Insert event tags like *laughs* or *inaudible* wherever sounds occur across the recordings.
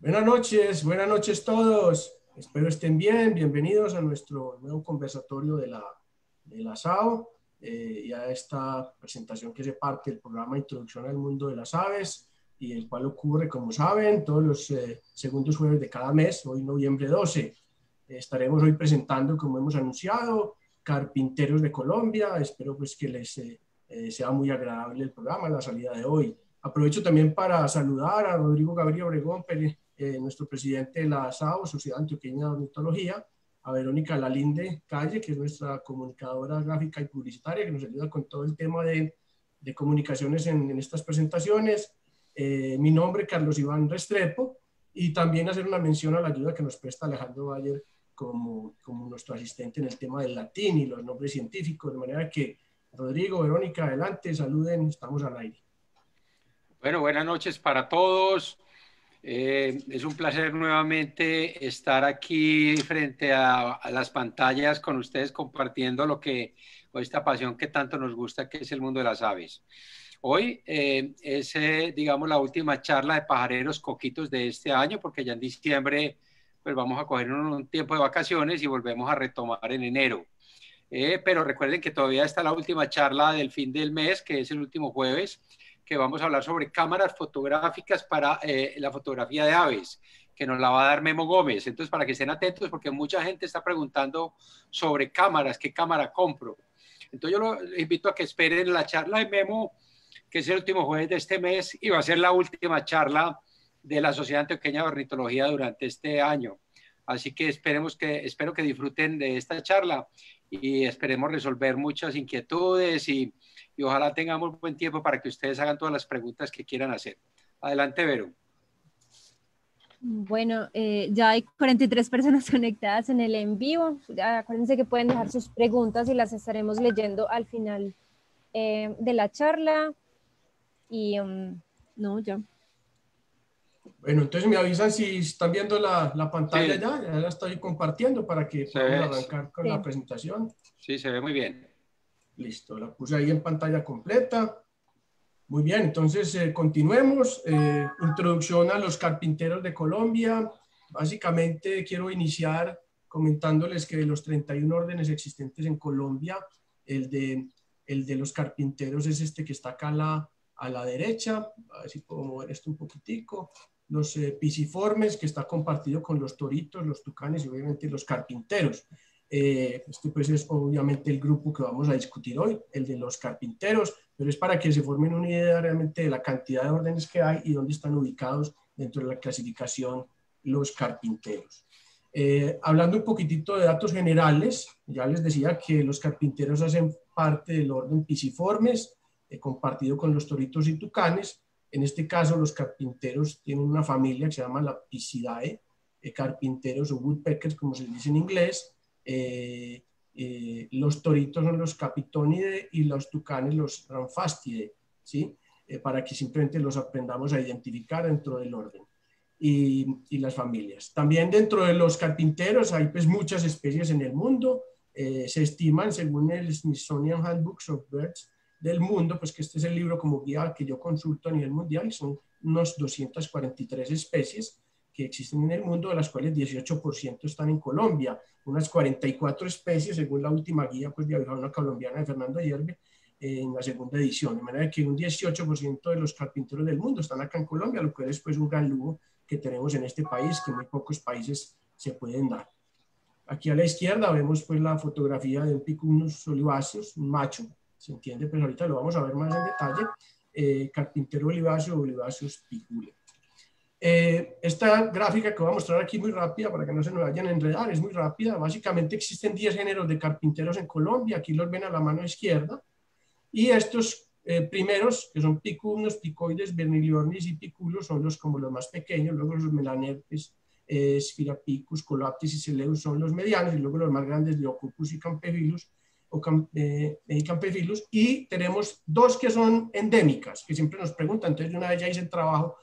Buenas noches, buenas noches todos. Espero estén bien. Bienvenidos a nuestro nuevo conversatorio de la, de la SAO eh, y a esta presentación que se parte del programa Introducción al Mundo de las Aves y el cual ocurre, como saben, todos los eh, segundos jueves de cada mes, hoy noviembre 12. estaremos hoy presentando, como hemos anunciado, carpinteros de Colombia. Espero pues que les eh, eh, sea muy agradable el programa, la salida de hoy. Aprovecho también para saludar a Rodrigo Gabriel Obregón, eh, nuestro presidente de la SAO, Sociedad Antioqueña de Ornitología, a Verónica Lalinde Calle, que es nuestra comunicadora gráfica y publicitaria, que nos ayuda con todo el tema de, de comunicaciones en, en, estas presentaciones. Eh, mi nombre, Carlos Iván Restrepo, y también hacer una mención a la ayuda que nos presta Alejandro Bayer como, como nuestro asistente en el tema del latín y los nombres científicos, de manera que Rodrigo, Verónica, adelante, saluden, estamos al aire. Bueno, buenas noches para todos. Eh, es un placer nuevamente estar aquí frente a, las pantallas con ustedes compartiendo lo que, o esta pasión que tanto nos gusta, que es el mundo de las aves. Hoy eh, es, eh, digamos, la última charla de pajareros coquitos de este año, porque ya en diciembre pues vamos a coger un, un tiempo de vacaciones y volvemos a retomar en enero. Pero recuerden que todavía está la última charla del fin del mes, que es el último jueves, que vamos a hablar sobre cámaras fotográficas para eh, la fotografía de aves, que nos la va a dar Memo Gómez. Entonces, para que estén atentos, porque mucha gente está preguntando sobre cámaras, qué cámara compro. Entonces, yo los invito a que esperen la charla de Memo, que es el último jueves de este mes y va a ser la última charla de la Sociedad Antioqueña de Ornitología durante este año. Así que esperemos que, espero que disfruten de esta charla y esperemos resolver muchas inquietudes y, y ojalá tengamos buen tiempo para que ustedes hagan todas las preguntas que quieran hacer. Adelante, Vero. Bueno, eh, ya hay 43 personas *laughs* conectadas en el en vivo. Acuérdense que pueden dejar sus preguntas y las estaremos leyendo al final eh, de la charla. Y um, no, ya. Bueno, entonces me avisan si están viendo la, la pantalla sí. ya, ya la estoy compartiendo para que podamos arrancar con sí. la presentación. Sí, se ve muy bien. Listo, la puse ahí en pantalla completa. Muy bien, entonces eh, continuemos. Eh, introducción a los carpinteros de Colombia. Básicamente quiero iniciar comentándoles que de los 31 órdenes existentes en Colombia, el de, el de los carpinteros es este que está acá a la, a la derecha. A ver si puedo mover esto un poquitico los eh, pisiformes, que está compartido con los toritos, los tucanes y obviamente los carpinteros. Eh, este pues es obviamente el grupo que vamos a discutir hoy, el de los carpinteros, pero es para que se formen una idea realmente de la cantidad de órdenes que hay y dónde están ubicados dentro de la clasificación los carpinteros. Eh, hablando un poquitito de datos generales, ya les decía que los carpinteros hacen parte del orden pisiformes, eh, compartido con los toritos y tucanes, en este caso, los carpinteros tienen una familia que se llama la Pisidae, eh, carpinteros o woodpeckers, como se dice en inglés. Eh, eh, los toritos son los Capitonidae y los tucanes los Ramfastidae, ¿sí? Eh, para que simplemente los aprendamos a identificar dentro del orden. Y, y, las familias. También dentro de los carpinteros hay pues muchas especies en el mundo. Eh, se estiman, según el Smithsonian Handbooks of Birds, del mundo, pues que este es el libro como guía que yo consulto a nivel mundial, son unos 243 especies que existen en el mundo, de las cuales 18% están en Colombia, unas 44 especies, según la última guía pues, de una colombiana de Fernando Hierbe, eh, en la segunda edición, de manera que un 18% de los carpinteros del mundo están acá en Colombia, lo cual es pues un gran lujo que tenemos en este país, que muy pocos países se pueden dar. Aquí a la izquierda vemos pues la fotografía de un picunus oliváceos, un macho, se entiende, pero ahorita lo vamos a ver más en detalle, eh, carpintero oliváceo, oliváceos picule. Eh, esta gráfica que voy a mostrar aquí muy rápida para que no se nos vayan a enredar, es muy rápida. Básicamente existen 10 géneros de carpinteros en Colombia, aquí los ven a la mano izquierda. Y estos eh, primeros, que son picunos, picoides, verniliornis y piculos, son los como los más pequeños, luego los melanerpes, eh, Spirapicus, Colaptis y Celeus son los medianos, y luego los más grandes, Leocopus y Campefilus, o eh, Campefilus, y tenemos dos que son endémicas, que siempre nos preguntan, entonces de una vez ya hice el trabajo,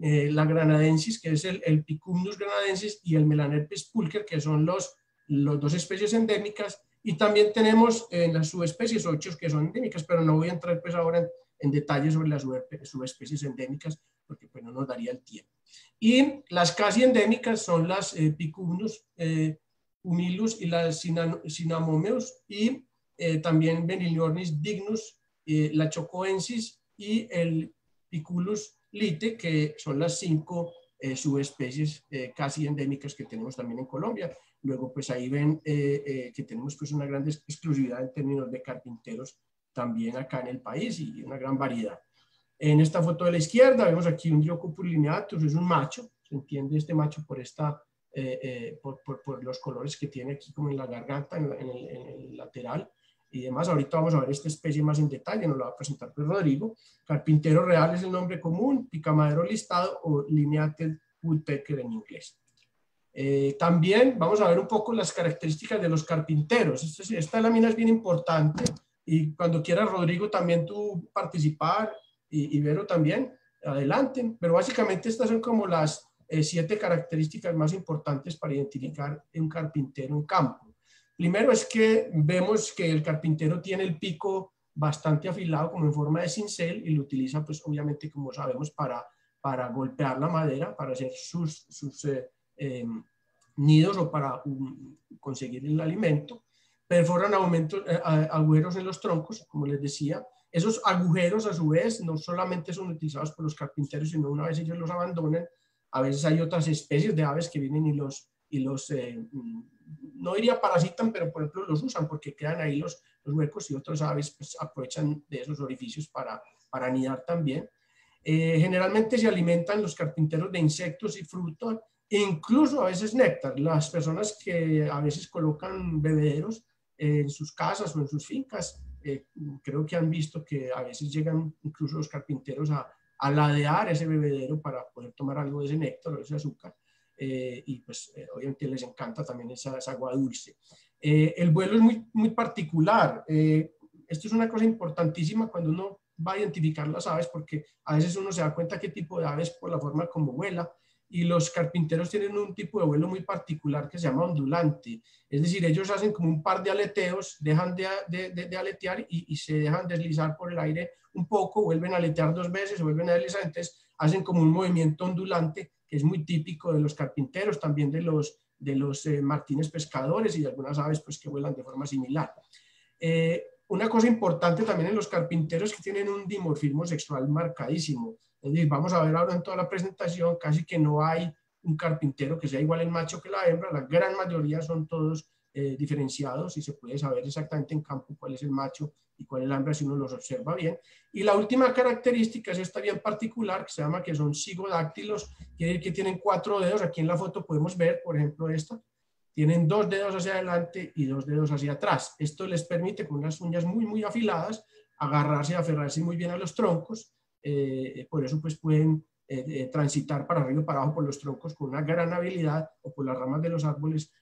eh, la granadensis, que es el, el Picumnus granadensis, y el Melanerpes pulcher, que son los, los dos especies endémicas, y también tenemos en eh, las subespecies ocho que son endémicas, pero no voy a entrar pues ahora en, en detalle sobre las subespecies endémicas, porque pues no nos daría el tiempo. Y las casi endémicas son las eh, humilus y las cinamomeus y también Beniliornis dignus, la chocoensis y el Piculus lite, que son las cinco subespecies casi endémicas que tenemos también en Colombia. Luego, pues ahí ven que tenemos pues una gran exclusividad en términos de carpinteros también acá en el país y una gran variedad. En esta foto de la izquierda vemos aquí un Diocupus lineatus, es un macho, se entiende este macho por, esta, eh, eh, por, por, los colores que tiene aquí como en la garganta, en, el, lateral y demás. Ahorita vamos a ver esta especie más en detalle, nos lo va a presentar pues Rodrigo. Carpintero real es el nombre común, picamadero listado o lineated woodpecker en inglés. Eh, también vamos a ver un poco las características de los carpinteros. Esta lámina es bien importante y cuando quieras, Rodrigo, también tú participar y, y Vero también, adelante. Pero básicamente estas son como las eh, siete características más importantes para identificar un carpintero en campo. Primero es que vemos que el carpintero tiene el pico bastante afilado como en forma de cincel y lo utiliza pues obviamente como sabemos para, para golpear la madera, para hacer sus, sus eh, em, nidos o para um, conseguir el alimento perforan aumentos, eh, agujeros en los troncos, como les decía. Esos agujeros, a su vez, no solamente son utilizados por los carpinteros, sino una vez ellos los abandonan, a veces hay otras especies de aves que vienen y los, eh, mm, no diría parasitan, pero por ejemplo los usan porque quedan ahí los, los huecos y otras aves pues, aprovechan de esos orificios para, para anidar también. Eh, generalmente se alimentan los carpinteros de insectos y frutos, e incluso a veces néctar. Las personas que a veces colocan bebederos en sus casas o en sus fincas, eh, creo que han visto que a veces llegan incluso los carpinteros a, a ladear ese bebedero para poder tomar algo de ese néctar o ese azúcar. Eh, y pues eh, obviamente les encanta también esa, agua dulce. el vuelo es muy, muy particular. esto es una cosa importantísima cuando uno va a identificar las aves porque a veces uno se da cuenta qué tipo de aves por la forma como vuela y los carpinteros tienen un tipo de vuelo muy particular que se llama ondulante. Es decir, ellos hacen como un par de aleteos, dejan de, de, de, aletear y, y, se dejan deslizar por el aire un poco, vuelven a aletear dos veces, vuelven a deslizar, entonces hacen como un movimiento ondulante es muy típico de los carpinteros, también de los, de los eh, martines pescadores y de algunas aves pues, que vuelan de forma similar. Eh, una cosa importante también en los carpinteros que tienen un dimorfismo sexual marcadísimo. Es decir, vamos a ver ahora en toda la presentación, casi que no hay un carpintero que sea igual el macho que la hembra, la gran mayoría son todos eh, diferenciados y se puede saber exactamente en campo cuál es el macho y cuál es la hembra si uno los observa bien. Y la última característica es esta bien particular que se llama que son cigodáctilos, quiere decir que tienen cuatro dedos. Aquí en la foto podemos ver, por ejemplo, esta. Tienen dos dedos hacia adelante y dos dedos hacia atrás. Esto les permite con unas uñas muy, muy afiladas agarrarse y aferrarse muy bien a los troncos eh, por eso pues pueden eh, eh, transitar para arriba y para abajo por los troncos con una gran habilidad o por las ramas de los árboles,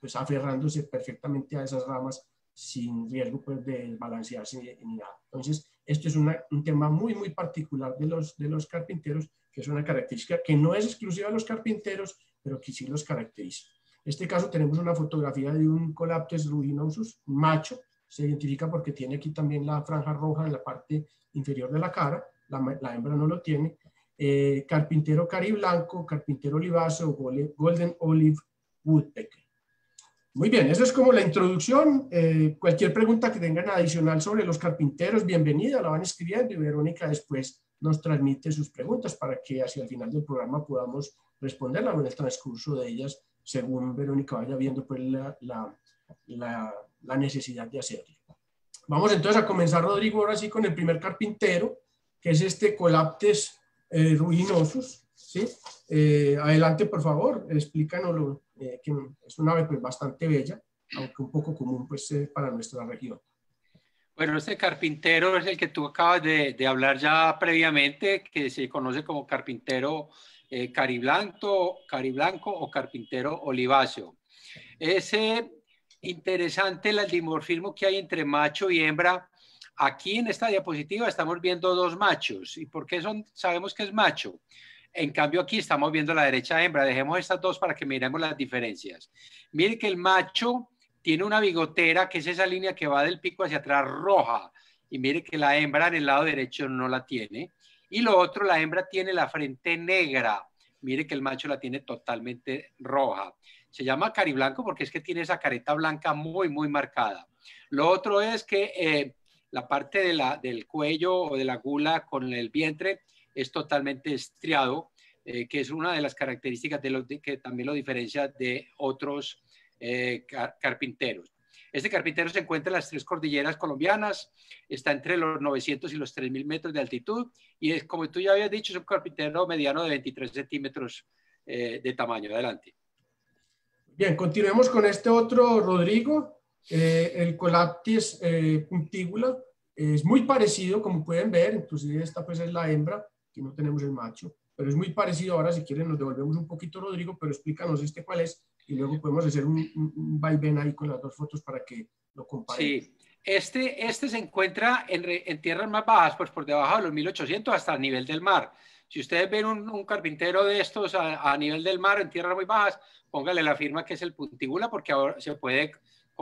pues aferrándose perfectamente a esas ramas sin riesgo pues, de balancearse ni nada. Entonces, esto es un tema muy, muy particular de los, de los carpinteros, que es una característica que no es exclusiva de los carpinteros, pero que sí los caracteriza. En este caso tenemos una fotografía de un Colaptes ruginosus, macho, se identifica porque tiene aquí también la franja roja en la parte inferior de la cara, la, hembra no lo tiene. Eh, carpintero cariblanco, carpintero oliváceo, golden olive woodpecker. Muy bien, esa es como la introducción. Eh, cualquier pregunta que tengan adicional sobre los carpinteros, bienvenida, la van escribiendo y Verónica después nos transmite sus preguntas para que hacia el final del programa podamos responderla o en el transcurso de ellas, según Verónica vaya viendo pues, la, la, la necesidad de hacerlo. Vamos entonces a comenzar, Rodrigo, ahora sí con el primer carpintero, que es este Colaptes eh, ruinosus. ¿sí? Eh, adelante, por favor, explícanoslo, eh, que es una ave pues, bastante bella, aunque un poco común pues, eh, para nuestra región. Bueno, este carpintero es el que tú acabas de, de hablar ya previamente, que se conoce como carpintero cariblanco, cariblanco o carpintero oliváceo. Ese interesante el dimorfismo que hay entre macho y hembra. Aquí en esta diapositiva estamos viendo dos machos. ¿Y por qué son, sabemos que es macho? En cambio aquí estamos viendo la derecha hembra. Dejemos estas dos para que miremos las diferencias. Mire que el macho tiene una bigotera, que es esa línea que va del pico hacia atrás roja. Y mire que la hembra en el lado derecho no la tiene. Y lo otro, la hembra tiene la frente negra. Mire que el macho la tiene totalmente roja. Se llama cariblanco porque es que tiene esa careta blanca muy, muy marcada. Lo otro es que eh, la parte del cuello o de la gula con el vientre es totalmente estriado, eh, que es una de las características que también lo diferencia de otros eh, carpinteros. Este carpintero se encuentra en las tres cordilleras colombianas, está entre los 900 y los 3000 metros de altitud y es, como tú ya habías dicho, es un carpintero mediano de 23 centímetros eh, de tamaño. Adelante. Bien, continuemos con este otro, Rodrigo, el Colaptis eh, puntígula. Es muy parecido, como pueden ver, inclusive esta pues es la hembra, no tenemos el macho, pero es muy parecido. Ahora, si quieren, nos devolvemos un poquito, Rodrigo, pero explícanos este cuál es y luego podemos hacer un, un, vaivén ahí con las dos fotos para que lo comparen. Sí, este, este se encuentra en, en, tierras más bajas, pues por debajo de los 1800 hasta el nivel del mar. Si ustedes ven un, carpintero de estos a, a, nivel del mar, en tierras muy bajas, póngale la firma que es el puntígula, porque ahora se puede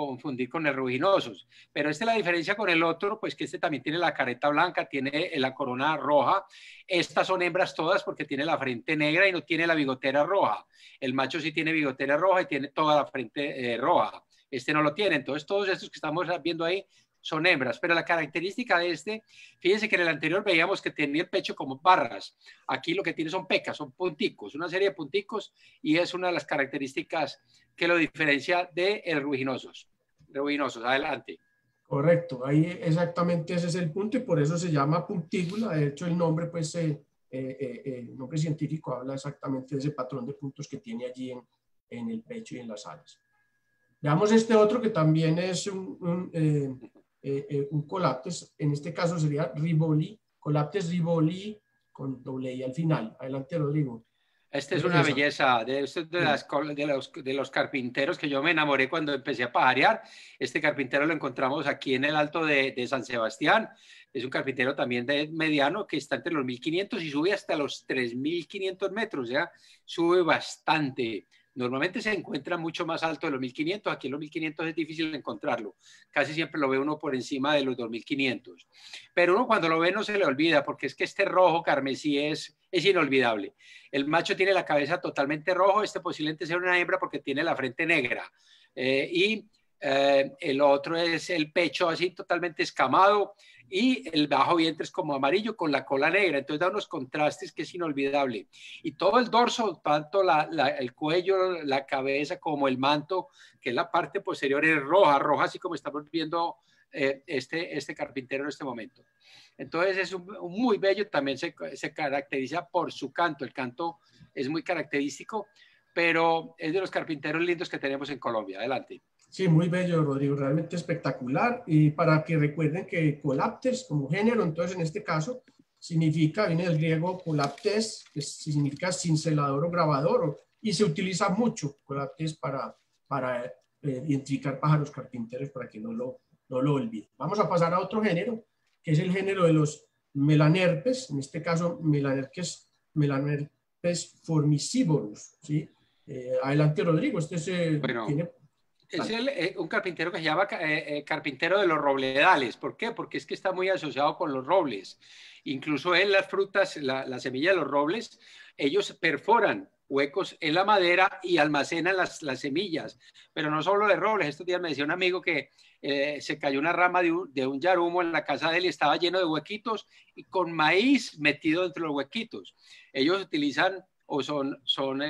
confundir con el. Pero esta es la diferencia con el otro, pues que este también tiene la careta blanca, tiene la corona roja. Estas son hembras todas porque tiene la frente negra y no tiene la bigotera roja. El macho sí tiene bigotera roja y tiene toda la frente eh, roja. Este no lo tiene. Entonces todos estos que estamos viendo ahí son hembras, pero la característica de este, fíjense que en el anterior veíamos que tenía el pecho como barras, aquí lo que tiene son pecas, son punticos, una serie de punticos y es una de las características que lo diferencia de el ruginosos. Ruginosos, adelante. Correcto, ahí exactamente ese es el punto y por eso se llama puntígula, de hecho el nombre pues eh, eh, eh, el nombre científico habla exactamente de ese patrón de puntos que tiene allí en, el pecho y en las alas. Veamos este otro que también es un, eh, un colaptes, en este caso sería Rivoli, colaptes Rivoli con doble I al final. Adelante, Rodrigo. Esta es una belleza de, de, las, de, los, de, los, carpinteros que yo me enamoré cuando empecé a pajarear. Este carpintero lo encontramos aquí en el alto de, de, San Sebastián. Es un carpintero también de mediano que está entre los 1500 y sube hasta los 3500 metros. Ya sube bastante. Normalmente se encuentra mucho más alto de los 1500, aquí en los 1500 es difícil encontrarlo, casi siempre lo ve uno por encima de los 2500. Pero uno cuando lo ve no se le olvida, porque es que este rojo carmesí es, es inolvidable. El macho tiene la cabeza totalmente rojo, este posiblemente sea una hembra porque tiene la frente negra. Eh, y eh, el otro es el pecho así totalmente escamado y el bajo vientre es como amarillo con la cola negra, entonces da unos contrastes que es inolvidable. Y todo el dorso, tanto el cuello, la cabeza como el manto, que es la parte posterior, es roja, roja así como estamos viendo eh, este, este carpintero en este momento. Entonces es muy bello, también se, se caracteriza por su canto, el canto es muy característico, pero es de los carpinteros lindos que tenemos en Colombia. Adelante. Sí, muy bello, Rodrigo, realmente espectacular. Y para que recuerden que colaptes como género, entonces en este caso, significa, viene del griego colaptes, que significa cincelador o grabador, y se utiliza mucho colaptes para, para eh, identificar pájaros carpinteros, para que no lo, no lo olviden. Vamos a pasar a otro género, que es el género de los melanerpes, en este caso melanerpes, melanerpes formicivorus. ¿sí? Eh, adelante, Rodrigo, este se tiene es eh, un carpintero que se llama eh, eh, carpintero de los robledales. ¿Por qué? Porque es que está muy asociado con los robles. Incluso en las frutas, la, semilla de los robles, ellos perforan huecos en la madera y almacenan las, semillas. Pero no solo de robles. Estos días me decía un amigo que se cayó una rama de un, de un, yarumo en la casa de él y estaba lleno de huequitos y con maíz metido entre los huequitos. Ellos utilizan o son, son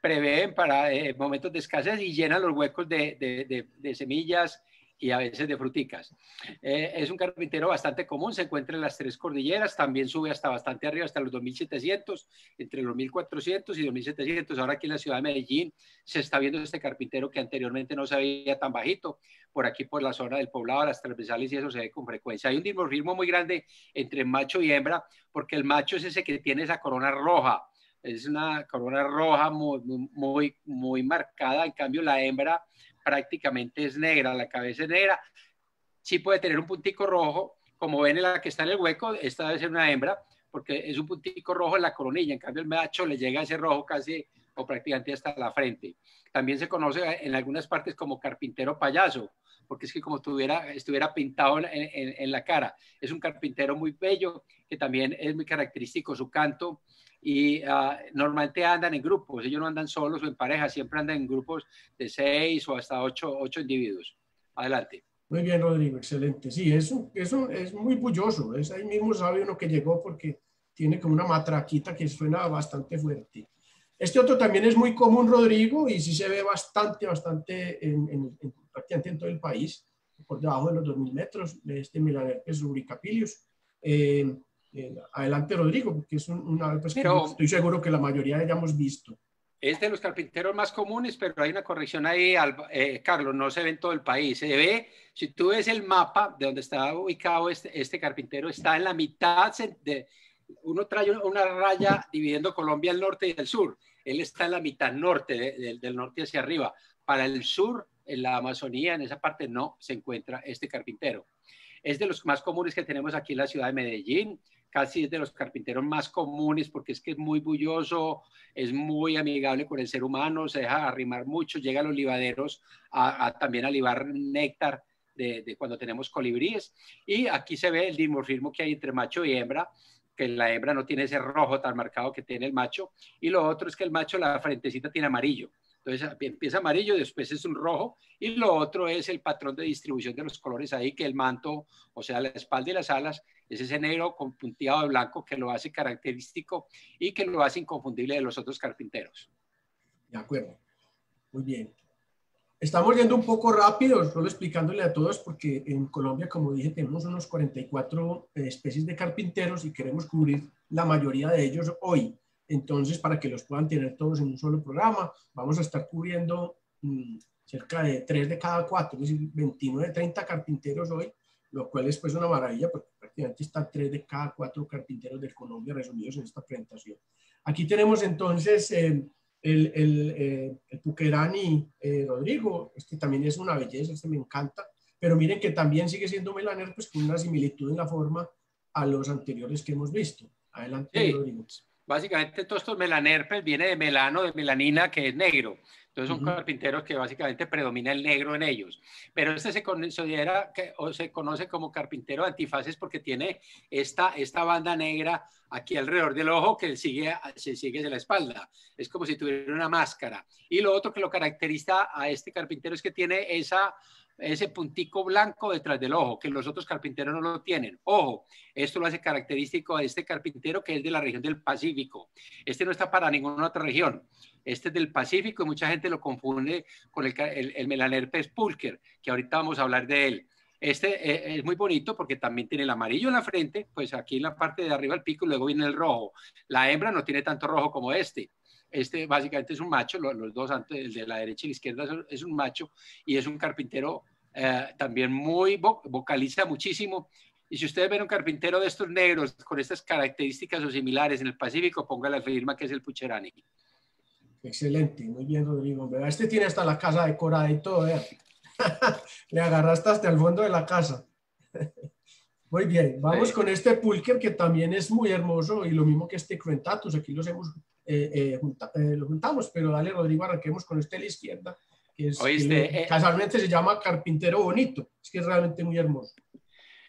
prevén para eh, momentos de escasez y llenan los huecos de, semillas y a veces de fruticas. Eh, es un carpintero bastante común, se encuentra en las tres cordilleras, también sube hasta bastante arriba, hasta los 2700, entre los 1400 y 2700. Ahora aquí en la ciudad de Medellín se está viendo este carpintero que anteriormente no se veía tan bajito, por aquí por la zona del poblado, las transversales y eso se ve con frecuencia. Hay un dimorfismo muy grande entre macho y hembra, porque el macho es ese que tiene esa corona roja, es una corona roja muy, muy, marcada, en cambio la hembra prácticamente es negra, la cabeza es negra, sí puede tener un puntico rojo, como ven en la que está en el hueco, esta debe ser una hembra, porque es un puntico rojo en la coronilla, en cambio el macho le llega ese rojo casi o prácticamente hasta la frente. También se conoce en algunas partes como carpintero payaso, porque es que como tuviera, estuviera pintado en, la cara. Es un carpintero muy bello, que también es muy característico su canto, y ah, normalmente andan en grupos, ellos no andan solos o en pareja, siempre andan en grupos de seis o hasta ocho, ocho individuos. Adelante. Muy bien, Rodrigo, excelente. Sí, eso, eso es muy bulloso, es ahí mismo sabe uno que llegó porque tiene como una matraquita que suena bastante fuerte. Este otro también es muy común, Rodrigo, y sí se ve bastante, bastante en, en, en prácticamente en todo el país, por debajo de los 2.000 metros, este Milanerpes rubricapilius. Eh, eh, adelante, Rodrigo, porque es una ave pues, que estoy seguro que la mayoría hayamos visto. Es de los carpinteros más comunes, pero hay una corrección ahí, eh, Carlos, no se ve en todo el país. Se ve, si tú ves el mapa de donde está ubicado este, este carpintero, está en la mitad de, uno trae una raya dividiendo Colombia al norte y al sur. Él está en la mitad norte, del norte hacia arriba. Para el sur, en la Amazonía, en esa parte no se encuentra este carpintero. Es de los más comunes que tenemos aquí en la ciudad de Medellín. Casi es de los carpinteros más comunes porque es que es muy bulloso, es muy amigable con el ser humano, se deja arrimar mucho, llega a los libaderos también a libar néctar de, de, cuando tenemos colibríes. Y aquí se ve el dimorfismo que hay entre macho y hembra que la hembra no tiene ese rojo tan marcado que tiene el macho, y lo otro es que el macho la frentecita tiene amarillo. Entonces empieza amarillo, después es un rojo, y lo otro es el patrón de distribución de los colores ahí, que el manto, o sea, la espalda y las alas, es ese negro con punteado de blanco que lo hace característico y que lo hace inconfundible de los otros carpinteros. De acuerdo. Muy bien. Estamos yendo un poco rápido, solo explicándole a todos, porque en Colombia, como dije, tenemos unos 44 eh, especies de carpinteros y queremos cubrir la mayoría de ellos hoy. Entonces, para que los puedan tener todos en un solo programa, vamos a estar cubriendo mm, cerca de 3 de cada 4, es decir, 29, 30 carpinteros hoy, lo cual es pues una maravilla, porque prácticamente están 3 de cada 4 carpinteros de Colombia resumidos en esta presentación. Aquí tenemos entonces... Eh, el, el, eh, el Puquerani eh, Rodrigo, este también es una belleza, este me encanta, pero miren que también sigue siendo Melaner, pues con una similitud en la forma a los anteriores que hemos visto. Adelante, Rodrigo. Básicamente todos estos melanerpes viene de melano, de melanina, que es negro. Entonces son carpinteros que básicamente predomina el negro en ellos. Pero este se considera que, o se conoce como carpintero antifaces porque tiene esta, esta banda negra aquí alrededor del ojo que sigue, se sigue de la espalda. Es como si tuviera una máscara. Y lo otro que lo caracteriza a este carpintero es que tiene esa ese puntico blanco detrás del ojo, que los otros carpinteros no lo tienen. Ojo, esto lo hace característico a este carpintero que es de la región del Pacífico. Este no está para ninguna otra región. Este es del Pacífico y mucha gente lo confunde con el, el, Melanerpes pulcher, que ahorita vamos a hablar de él. Este eh, es muy bonito porque también tiene el amarillo en la frente, pues aquí en la parte de arriba el pico y luego viene el rojo. La hembra no tiene tanto rojo como este. Este básicamente es un macho, los, dos antes, el de la derecha y la izquierda es un macho y es un carpintero eh, también muy vocaliza muchísimo. Y si ustedes ven un carpintero de estos negros con estas características o similares en el Pacífico, ponga la firma que es el Pucherani. Excelente, muy bien, Rodrigo. Este tiene hasta la casa decorada y todo, *laughs* Le agarraste hasta el fondo de la casa. *laughs* Muy bien, vamos con este pulker que también es muy hermoso y lo mismo que este Crentatus, aquí los hemos eh, eh, eh, lo juntamos, pero dale Rodrigo, arranquemos con este a la izquierda, que es que casualmente se llama Carpintero Bonito, es que es realmente muy hermoso.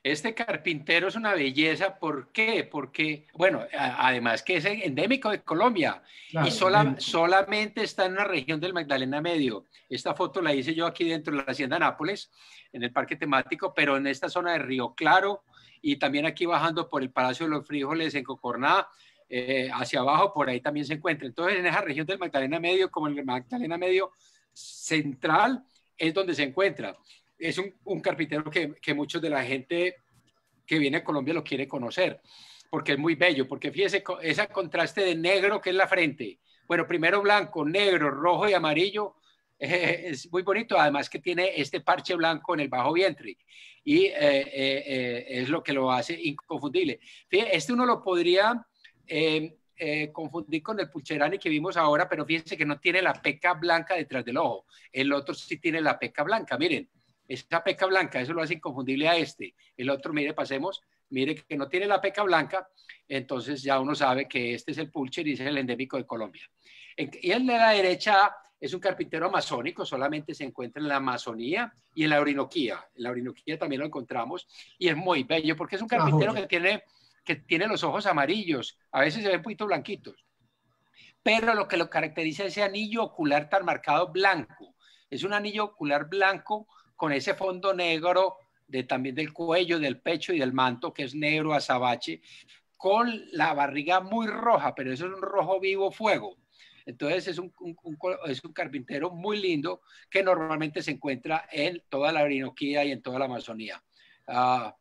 Este carpintero es una belleza, ¿por qué? Porque, bueno, además que es endémico de Colombia y solamente está en una región del Magdalena Medio. Esta foto la hice yo aquí dentro de la Hacienda Nápoles, en el parque temático, pero en esta zona de Río Claro y también aquí bajando por el Palacio de los Frijoles en Cocorná, eh, hacia abajo, por ahí también se encuentra. Entonces, en esa región del Magdalena Medio, como el Magdalena Medio central, es donde se encuentra. Es un, carpintero que, que muchos de la gente que viene a Colombia lo quiere conocer, porque es muy bello, porque fíjese ese contraste de negro que es la frente. Bueno, primero blanco, negro, rojo y amarillo, *laughs* es muy bonito, además que tiene este parche blanco en el bajo vientre y eh, eh, es lo que lo hace inconfundible. Este uno lo podría eh, eh, confundí con el Pulcherani que vimos ahora, pero fíjense que no tiene la peca blanca detrás del ojo. El otro sí tiene la peca blanca, miren, esa peca blanca, eso lo hace inconfundible a este. El otro, mire, pasemos, mire que no tiene la peca blanca, entonces ya uno sabe que este es el Pulcher y es el endémico de Colombia. y el de la derecha es un carpintero amazónico, solamente se encuentra en la Amazonía y en la Orinoquía. En la Orinoquía también lo encontramos y es muy bello porque es un carpintero que tiene, que tiene los ojos amarillos, a veces se ven un blanquitos, pero lo que lo caracteriza es ese anillo ocular tan marcado blanco. Es un anillo ocular blanco con ese fondo negro de, también del cuello, del pecho y del manto, que es negro azabache, con la barriga muy roja, pero eso es un rojo vivo fuego. Entonces es un, es un carpintero muy lindo que normalmente se encuentra en toda la Orinoquía y en toda la Amazonía. Ah,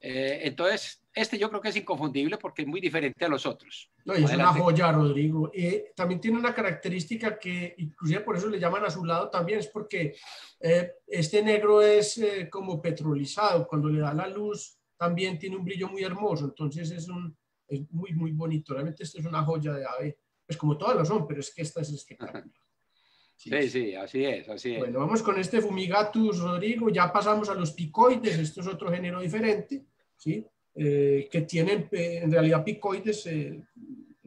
eh, entonces, este yo creo que es inconfundible porque es muy diferente a los otros. No, y es una joya, Rodrigo. Eh, también tiene una característica que, inclusive por eso le llaman azulado también, es porque eh, este negro es como petrolizado. Cuando le da la luz, también tiene un brillo muy hermoso. Entonces es, un, es muy, muy bonito. Realmente esto es una joya de ave pues como todas lo son, pero es que esta es espectacular. *laughs* Sí, sí, así es, así es. Bueno, vamos con este Fumigatus, Rodrigo. Ya pasamos a los picoides, esto es otro género diferente, ¿sí? Eh, que tienen eh, en realidad picoides, eh,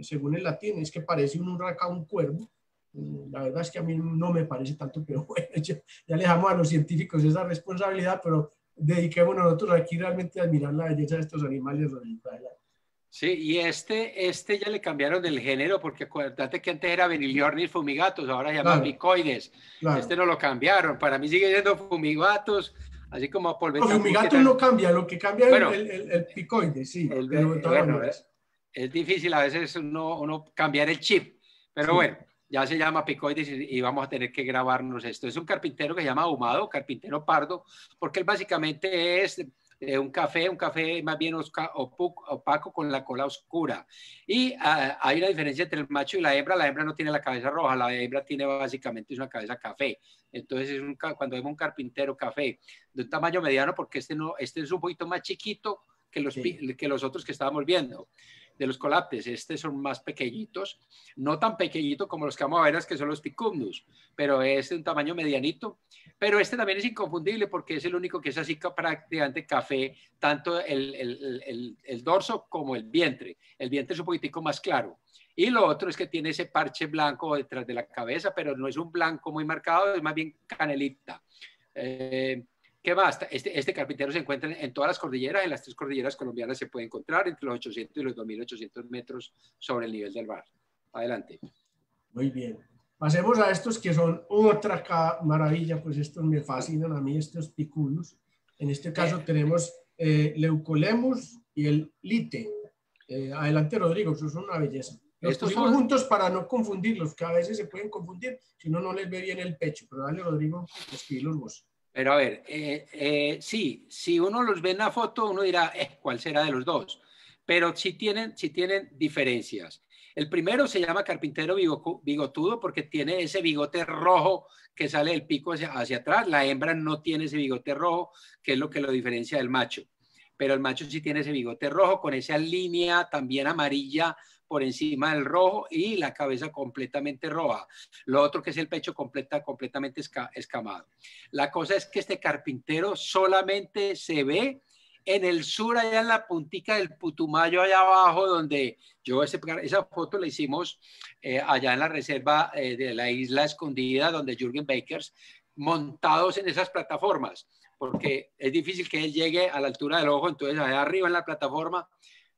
según el latín, es que parece un huracán, un cuervo. Mm, la verdad es que a mí no me parece tanto, *laughs* pero bueno, ya, le dejamos a los científicos esa responsabilidad, pero dediquémonos nosotros aquí realmente a admirar la belleza de estos animales. Sí, y este, este ya le cambiaron del género porque acuérdate que antes era Beniliornis fumigatos, ahora se llama picoides. Este no lo cambiaron, para mí sigue siendo fumigatos, así como polveta. No, fumigatos no cambia, lo que cambia es el, el, el, picoide, sí. bueno, es, es, difícil a veces uno, uno cambiar el chip, pero bueno, ya se llama picoides y, y, vamos a tener que grabarnos esto. Es un carpintero que se llama ahumado, carpintero pardo, porque él básicamente es eh, un café, un café más bien opaco con la cola oscura. Y ah, hay una diferencia entre el macho y la hembra. La hembra no tiene la cabeza roja, la hembra tiene básicamente una cabeza café. Entonces, es un, cuando vemos un carpintero café de un tamaño mediano, porque este, no, este es un poquito más chiquito que los, que los otros que estábamos viendo de los colaptes. Estos son más pequeñitos, no tan pequeñitos como los ver, que son los picumnus, pero es de un tamaño medianito. Pero este también es inconfundible porque es el único que es así prácticamente café, tanto el, el, el, dorso como el vientre. El vientre es un poquitico más claro. Y lo otro es que tiene ese parche blanco detrás de la cabeza, pero no es un blanco muy marcado, es más bien canelita. Eh, ¿Qué más? Este, este, carpintero se encuentra en todas las cordilleras, en las tres cordilleras colombianas se puede encontrar entre los 800 y los 2800 metros sobre el nivel del mar. Adelante. Muy bien. Pasemos a estos que son otra maravilla, pues estos me fascinan a mí, estos piculos. En este caso eh. tenemos eh, Leucolemus y el Lite. Eh, adelante, Rodrigo, eso es una belleza. Los estos pusimos juntos para no confundirlos, que a veces se pueden confundir, si no, no les ve bien el pecho. Pero dale, Rodrigo, escribirlos vos. Pero a ver, eh, eh, sí, si uno los ve en la foto, uno dirá, eh, ¿cuál será de los dos? Pero sí tienen, sí tienen diferencias. El primero se llama carpintero bigotudo porque tiene ese bigote rojo que sale del pico hacia, hacia, atrás. La hembra no tiene ese bigote rojo, que es lo que lo diferencia del macho. Pero el macho sí tiene ese bigote rojo con esa línea también amarilla por encima del rojo y la cabeza completamente roja. Lo otro que es el pecho completa, completamente escamado. La cosa es que este carpintero solamente se ve en el sur, allá en la puntica del Putumayo, allá abajo, donde yo esa foto la hicimos eh, allá en la reserva eh, de la isla escondida, donde Jürgen Bakers, montados en esas plataformas, porque es difícil que él llegue a la altura del ojo, entonces allá arriba en la plataforma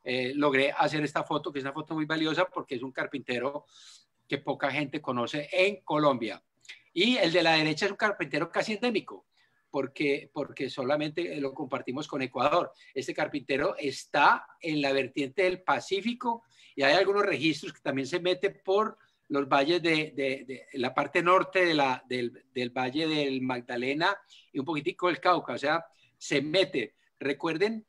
eh, logré hacer esta foto, que es una foto muy valiosa porque es un carpintero que poca gente conoce en Colombia. Y el de la derecha es un carpintero casi endémico, porque, porque solamente lo compartimos con Ecuador. Este carpintero está en la vertiente del Pacífico y hay algunos registros que también se mete por los valles de, de, la parte norte de la, del, del, valle del Magdalena y un poquitico del Cauca, o sea, se mete. Recuerden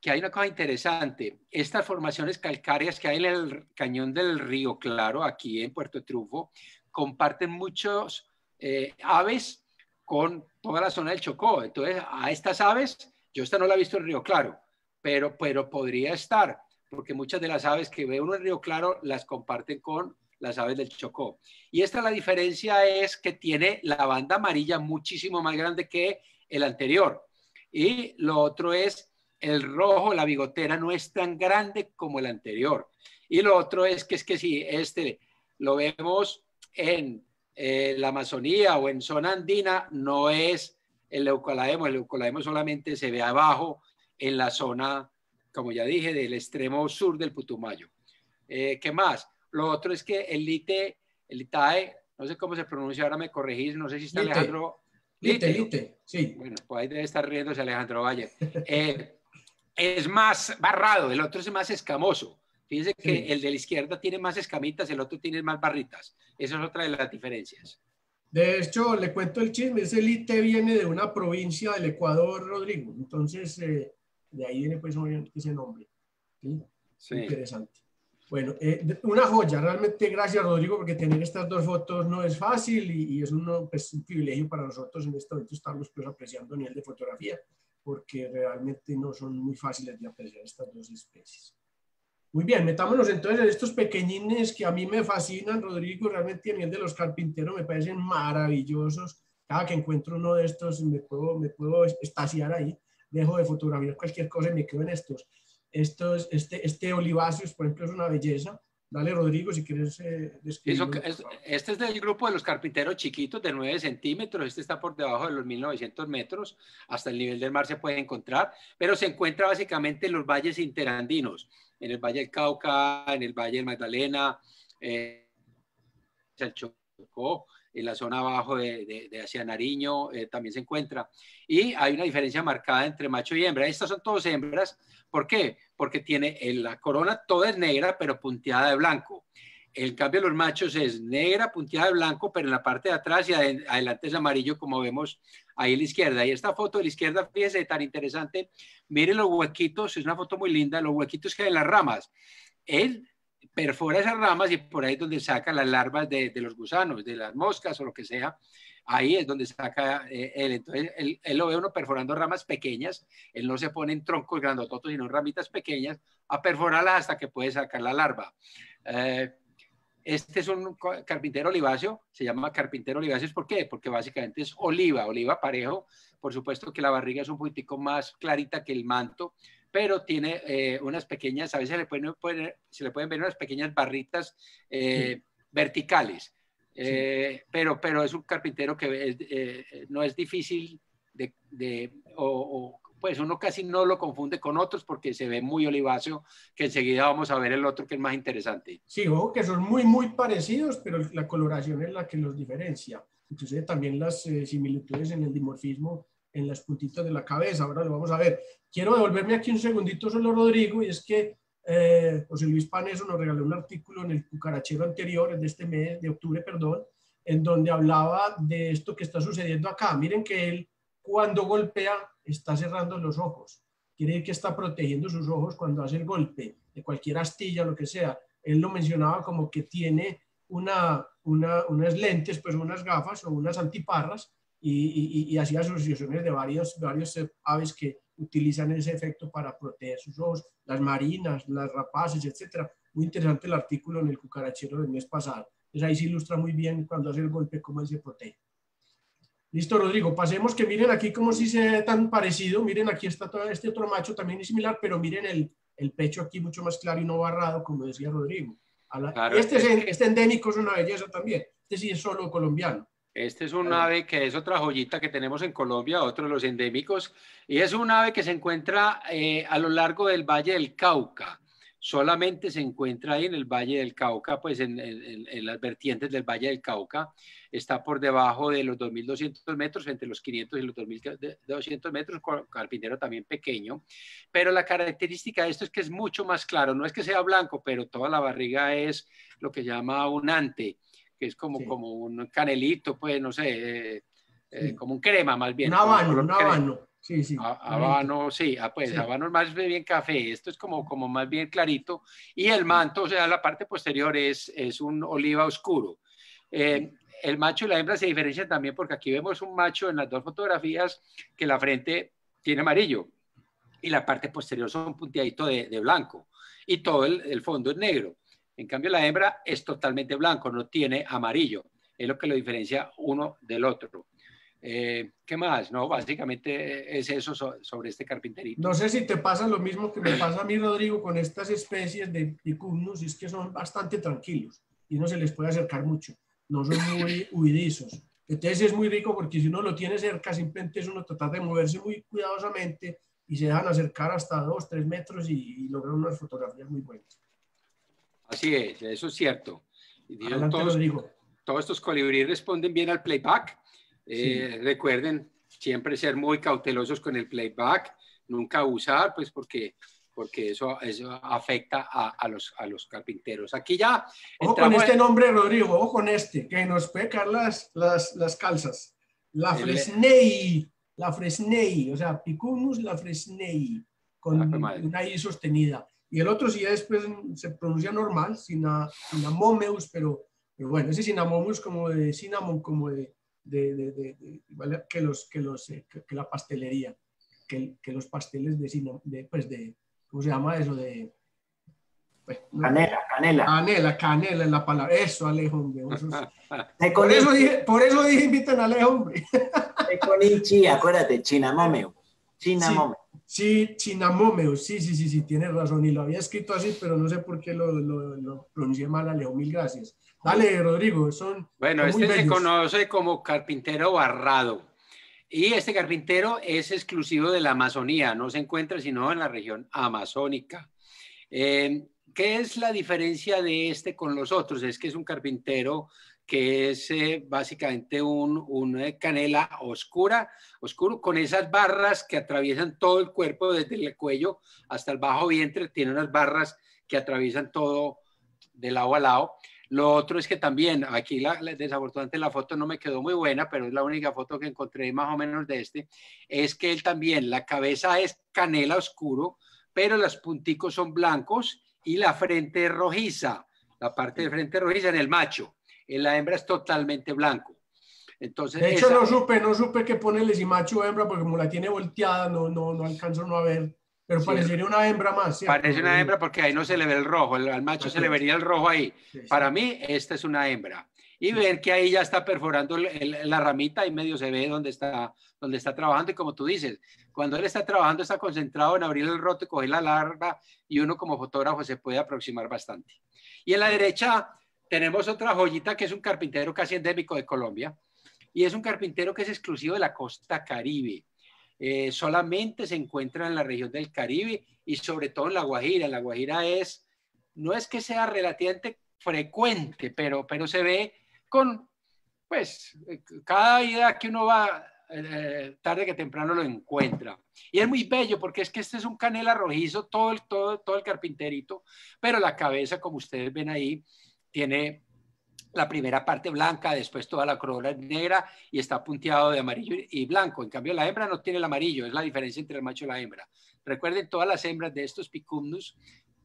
que hay una cosa interesante. Estas formaciones calcáreas que hay en el cañón del río Claro, aquí en Puerto Trufo, comparten muchos eh, aves con toda la zona del Chocó. Entonces, a estas aves, yo esta no la he visto en Río Claro, pero, pero podría estar, porque muchas de las aves que ve uno en Río Claro las comparten con las aves del Chocó. Y esta la diferencia es que tiene la banda amarilla muchísimo más grande que el anterior. Y lo otro es el rojo, la bigotera, no es tan grande como el anterior. Y lo otro es que es que si este lo vemos en, eh, la Amazonía o en zona andina no es el leucolaemo, el leucolaemo solamente se ve abajo en la zona, como ya dije, del extremo sur del Putumayo. Eh, ¿Qué más? Lo otro es que el lite, el litae, no sé cómo se pronuncia, ahora me corregís, no sé si está Alejandro. Lite, lite, sí. Bueno, pues ahí debe estar riéndose Alejandro Valle. Eh, es más barrado, el otro es más escamoso. Fíjense que el de la izquierda tiene más escamitas, el otro tiene más barritas. Esa es otra de las diferencias. De hecho, le cuento el chisme, ese lite viene de una provincia del Ecuador, Rodrigo. Entonces, eh, de ahí viene pues ese nombre. ¿sí? Interesante. Bueno, eh, una joya, realmente gracias Rodrigo, porque tener estas dos fotos no es fácil y, es pues, un privilegio para nosotros en este momento estamos pues, apreciando a nivel de fotografía, porque realmente no son muy fáciles de apreciar estas dos especies. Muy bien, metámonos entonces en estos pequeñines que a mí me fascinan, Rodrigo, realmente a nivel de los carpinteros me parecen maravillosos. Cada que encuentro uno de estos me puedo, me puedo estaciar ahí, dejo de fotografiar cualquier cosa y me quedo en estos. estos este, este oliváceos, por ejemplo, es una belleza. Dale, Rodrigo, si quieres eh, este es del grupo de los carpinteros chiquitos de 9 centímetros. Este está por debajo de los 1900 metros. Hasta el nivel del mar se puede encontrar, pero se encuentra básicamente en los valles interandinos en el Valle del Cauca, en el Valle del Magdalena, eh, el Chocó, en la zona abajo de, de, hacia Nariño eh, también se encuentra. Y hay una diferencia marcada entre macho y hembra. Estas son todas hembras. ¿Por qué? Porque tiene la corona toda es negra, pero punteada de blanco. En cambio, los machos es negra, punteada de blanco, pero en la parte de atrás y adelante es amarillo, como vemos ahí a la izquierda. Y esta foto de la izquierda, fíjese, tan interesante. Miren los huequitos, es una foto muy linda, los huequitos que hay en las ramas. Él perfora esas ramas y por ahí es donde saca las larvas de, los gusanos, de las moscas o lo que sea. Ahí es donde saca eh, él. Entonces, él, lo ve uno perforando ramas pequeñas. Él no se pone en troncos grandototos, sino en ramitas pequeñas a perforarlas hasta que puede sacar la larva. Eh, este es un carpintero oliváceo, se llama carpintero oliváceo, ¿por qué? Porque básicamente es oliva, oliva parejo. Por supuesto que la barriga es un poquitico más clarita que el manto, pero tiene eh, unas pequeñas, a veces se le pueden, se le pueden ver unas pequeñas barritas eh, verticales. Eh, pero, pero es un carpintero que no es difícil de, de o, pues uno casi no lo confunde con otros porque se ve muy oliváceo, que enseguida vamos a ver el otro que es más interesante. Sí, ojo que son muy, muy parecidos, pero la coloración es la que los diferencia. Entonces también las eh, similitudes en el dimorfismo en las puntitas de la cabeza, ahora lo vamos a ver. Quiero devolverme aquí un segundito solo, Rodrigo, y es que eh, José Luis Paneso nos regaló un artículo en el cucarachero anterior, de este mes, de octubre, perdón, en donde hablaba de esto que está sucediendo acá. Miren que él, cuando golpea, está cerrando los ojos. Quiere decir que está protegiendo sus ojos cuando hace el golpe de cualquier astilla, lo que sea. Él lo mencionaba como que tiene una, unas lentes, pues unas gafas o unas antiparras y, y, hacía asociaciones de varios, varios aves que utilizan ese efecto para proteger sus ojos, las marinas, las rapaces, etcétera. Muy interesante el artículo en el cucarachero del mes pasado. Entonces ahí se ilustra muy bien cuando hace el golpe cómo él se protege. Listo, Rodrigo. Pasemos que miren aquí como si se ve tan parecido. Miren, aquí está todo este otro macho también es similar, pero miren el, el pecho aquí mucho más claro y no barrado, como decía Rodrigo. este, es, este endémico es una belleza también. Este sí es solo colombiano. Este es un ave que es otra joyita que tenemos en Colombia, otro de los endémicos, y es un ave que se encuentra eh, a lo largo del Valle del Cauca. Solamente se encuentra ahí en el Valle del Cauca, pues en, las vertientes del Valle del Cauca, está por debajo de los 2.200 metros, entre los 500 y los 2.200 metros, carpintero también pequeño, pero la característica de esto es que es mucho más claro, no es que sea blanco, pero toda la barriga es lo que llama un ante, que es como, como un canelito, pues no sé, eh, eh, como un crema más bien. Un habano, un habano. Sí, sí. Habano, sí, ah, pues habano es más bien café, esto es como, como más bien clarito. Y el manto, o sea, la parte posterior es, es un oliva oscuro. Eh, el macho y la hembra se diferencian también porque aquí vemos un macho en las dos fotografías que la frente tiene amarillo y la parte posterior son punteadito de, de blanco y todo el, el, fondo es negro. En cambio, la hembra es totalmente blanco, no tiene amarillo. Es lo que lo diferencia uno del otro. Eh, ¿Qué más? No, básicamente es eso sobre este carpinterito. No sé si te pasa lo mismo que me pasa a mí, Rodrigo, con estas especies de picumnus, es que son bastante tranquilos y no se les puede acercar mucho. no son muy huidizos. Entonces es muy rico porque si uno lo tiene cerca, simplemente es uno tratar de moverse muy cuidadosamente y se dejan acercar hasta dos, tres metros y, y logran unas fotografías muy buenas. Así es, eso es cierto. Todos, Rodrigo. todos estos colibríes responden bien al playback. Eh, recuerden siempre ser muy cautelosos con el playback, nunca usar, pues porque porque eso, eso afecta a, a, los, a los carpinteros. Aquí ya... Ojo con este nombre, Rodrigo, ojo con este, que nos puede caer las, las, las calzas. La Fresnei, la Fresnei, o sea, Picunus la Fresnei, con ah, una I sostenida. Y el otro sí después se pronuncia normal, Cinamomeus, pero, pero bueno, ese Cinamomeus como de cinnamon, como de, de, de, de ¿vale? que, los, que, los, eh, que, la pastelería, que, que los pasteles de, de, pues de, ¿cómo se llama eso? De, pues, canela, canela. Canela, canela es la palabra. Eso, Alejo, hombre. *laughs* por, eso dije, por eso dije, inviten a Alejo, hombre. Econichi, acuérdate, Chinamomeo. Chinamomeo. Sí, Chinamomeo, sí, sí, sí, sí, tienes razón. Y lo había escrito así, pero no sé por qué lo, lo, lo pronuncié mal, Alejo. Mil gracias. Dale, Rodrigo, son. Bueno, este se conoce como carpintero barrado. Y este carpintero es exclusivo de la Amazonía, no se encuentra sino en la región amazónica. Eh, ¿Qué es la diferencia de este con los otros? Es que es un carpintero que es eh, básicamente un, eh, canela oscura, oscuro, con esas barras que atraviesan todo el cuerpo, desde el cuello hasta el bajo vientre, tiene unas barras que atraviesan todo de lado a lado. Lo otro es que también, aquí la, desafortunadamente la foto no me quedó muy buena, pero es la única foto que encontré más o menos de este, es que él también, la cabeza es canela oscuro, pero los punticos son blancos y la frente rojiza, la parte de frente rojiza en el macho, en la hembra es totalmente blanco. Entonces, de hecho, no supe, no supe qué ponerle si macho o hembra, porque como la tiene volteada, no, no, no alcanzo no a ver. Pero parecería una hembra más. Parece una hembra porque ahí no se le ve el rojo, al macho se le vería el rojo ahí. Para mí, esta es una hembra. Y ver que ahí ya está perforando la ramita y medio se ve donde está, donde está trabajando. Y como tú dices, cuando él está trabajando, está concentrado en abrir el roto y coger la larga y uno como fotógrafo se puede aproximar bastante. Y en la derecha tenemos otra joyita que es un carpintero casi endémico de Colombia. Y es un carpintero que es exclusivo de la costa caribe. Eh, solamente se encuentra en la región del Caribe y sobre todo en La Guajira. La Guajira es, no es que sea relativamente frecuente, pero, pero se ve con, pues, cada vida que uno va, eh, tarde que temprano lo encuentra. Y es muy bello porque es que este es un canela rojizo, todo el, todo, todo el carpinterito, pero la cabeza, como ustedes ven ahí, tiene la primera parte blanca, después toda la corola negra y está punteado de amarillo y blanco. En cambio, la hembra no tiene el amarillo, es la diferencia entre el macho y la hembra. Recuerden, todas las hembras de estos picumnus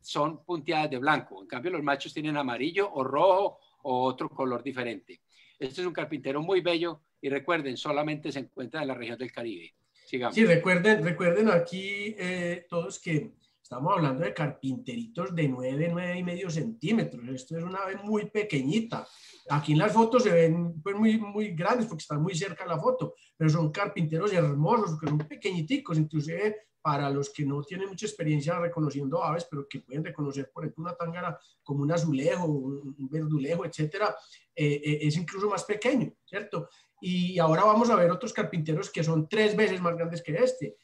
son punteadas de blanco. En cambio, los machos tienen amarillo o rojo o otro color diferente. Este es un carpintero muy bello y recuerden, solamente se encuentra en la región del Caribe. Sigamos. Sí, recuerden, recuerden aquí eh, todos que Estamos hablando de carpinteritos de 9, 9 y medio centímetros. Esto es una ave muy pequeñita. Aquí en las fotos se ven pues, muy, muy grandes porque están muy cerca la foto, pero son carpinteros hermosos, que son pequeñitos, inclusive para los que no tienen mucha experiencia reconociendo aves, pero que pueden reconocer, por ejemplo, una tángara como un azulejo, un verdulejo, etcétera, eh, eh, es incluso más pequeño, ¿cierto? Y ahora vamos a ver otros carpinteros que son tres veces más grandes que este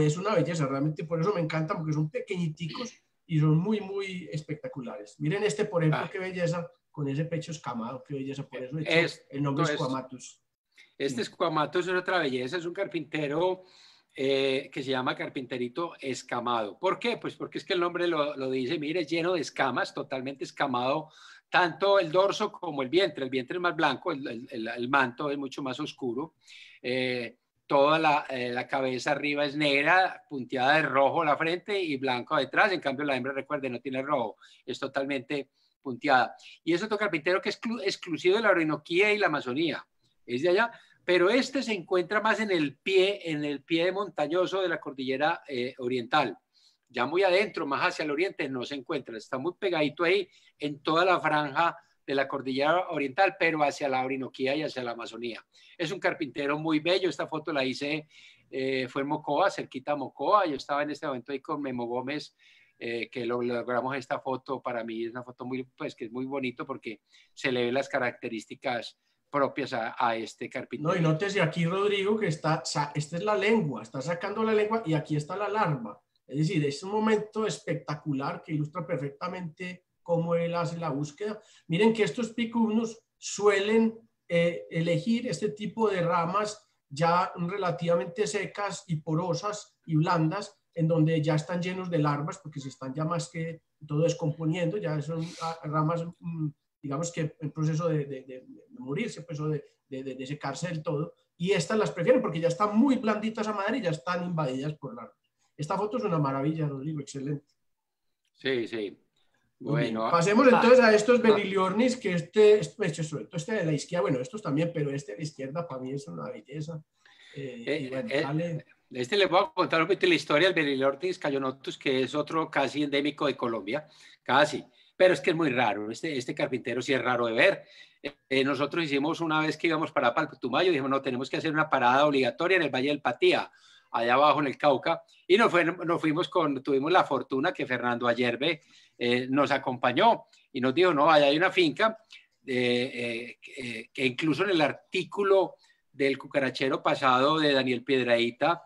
es una belleza, realmente por eso me encanta, porque son pequeñitos y son muy, muy espectaculares. Miren este, por ejemplo, ah. qué belleza, con ese pecho escamado, qué belleza, por eso es, el nombre es Squamatus. Este Squamatus es otra belleza, es un carpintero eh, que se llama carpinterito escamado. ¿Por qué? Pues porque es que el nombre lo, lo dice, mire, lleno de escamas, totalmente escamado, tanto el dorso como el vientre. El vientre es más blanco, el, el, el manto es mucho más oscuro. Eh, toda eh, la, cabeza arriba es negra, punteada de rojo la frente y blanco detrás. En cambio, la hembra, recuerde, no tiene rojo, es totalmente punteada. Y es otro carpintero que es exclusivo de la Orinoquía y la Amazonía, es de allá. Pero este se encuentra más en el pie, en el pie montañoso de la cordillera eh, oriental. Ya muy adentro, más hacia el oriente, no se encuentra. Está muy pegadito ahí en toda la franja de la cordillera oriental, pero hacia la Orinoquía y hacia la Amazonía. Es un carpintero muy bello, esta foto la hice, eh, fue en Mocoa, cerquita a Mocoa, yo estaba en este momento ahí con Memo Gómez eh, que lo, logramos esta foto, para mí es una foto muy, pues que es muy bonito porque se le ven las características propias a, este carpintero. No, y nótese aquí, Rodrigo, que está, esta es la lengua, está sacando la lengua y aquí está la larva. Es decir, es un momento espectacular que ilustra perfectamente cómo él hace la búsqueda. Miren que estos picunos suelen eh, elegir este tipo de ramas ya relativamente secas y porosas y blandas en donde ya están llenos de larvas, porque se están ya más que todo descomponiendo, ya son ah, ramas, mm, digamos que en proceso de, morirse, pues, o de, secarse del todo, y estas las prefieren porque ya están muy blanditas a madre y ya están invadidas por larvas. Esta foto es una maravilla, Rodrigo, excelente. Sí, sí. Bueno, pasemos ah, entonces a estos ah. Beniliornis, que este, este, este, este, de la izquierda, bueno, estos también, pero este de la izquierda para mí es una belleza. Eh, eh, eh, este le voy a contar un poquito la historia del Benilornis cayonotus, que es otro casi endémico de Colombia, casi, pero es que es muy raro, este, este carpintero sí es raro de ver. nosotros hicimos una vez que íbamos para Palputumayo, dijimos, no, tenemos que hacer una parada obligatoria en el Valle del Patía, allá abajo en el Cauca, y nos, nos fuimos con, tuvimos la fortuna que Fernando Ayerbe nos acompañó y nos dijo, no, allá hay una finca, que incluso en el artículo del cucarachero pasado de Daniel Piedraíta,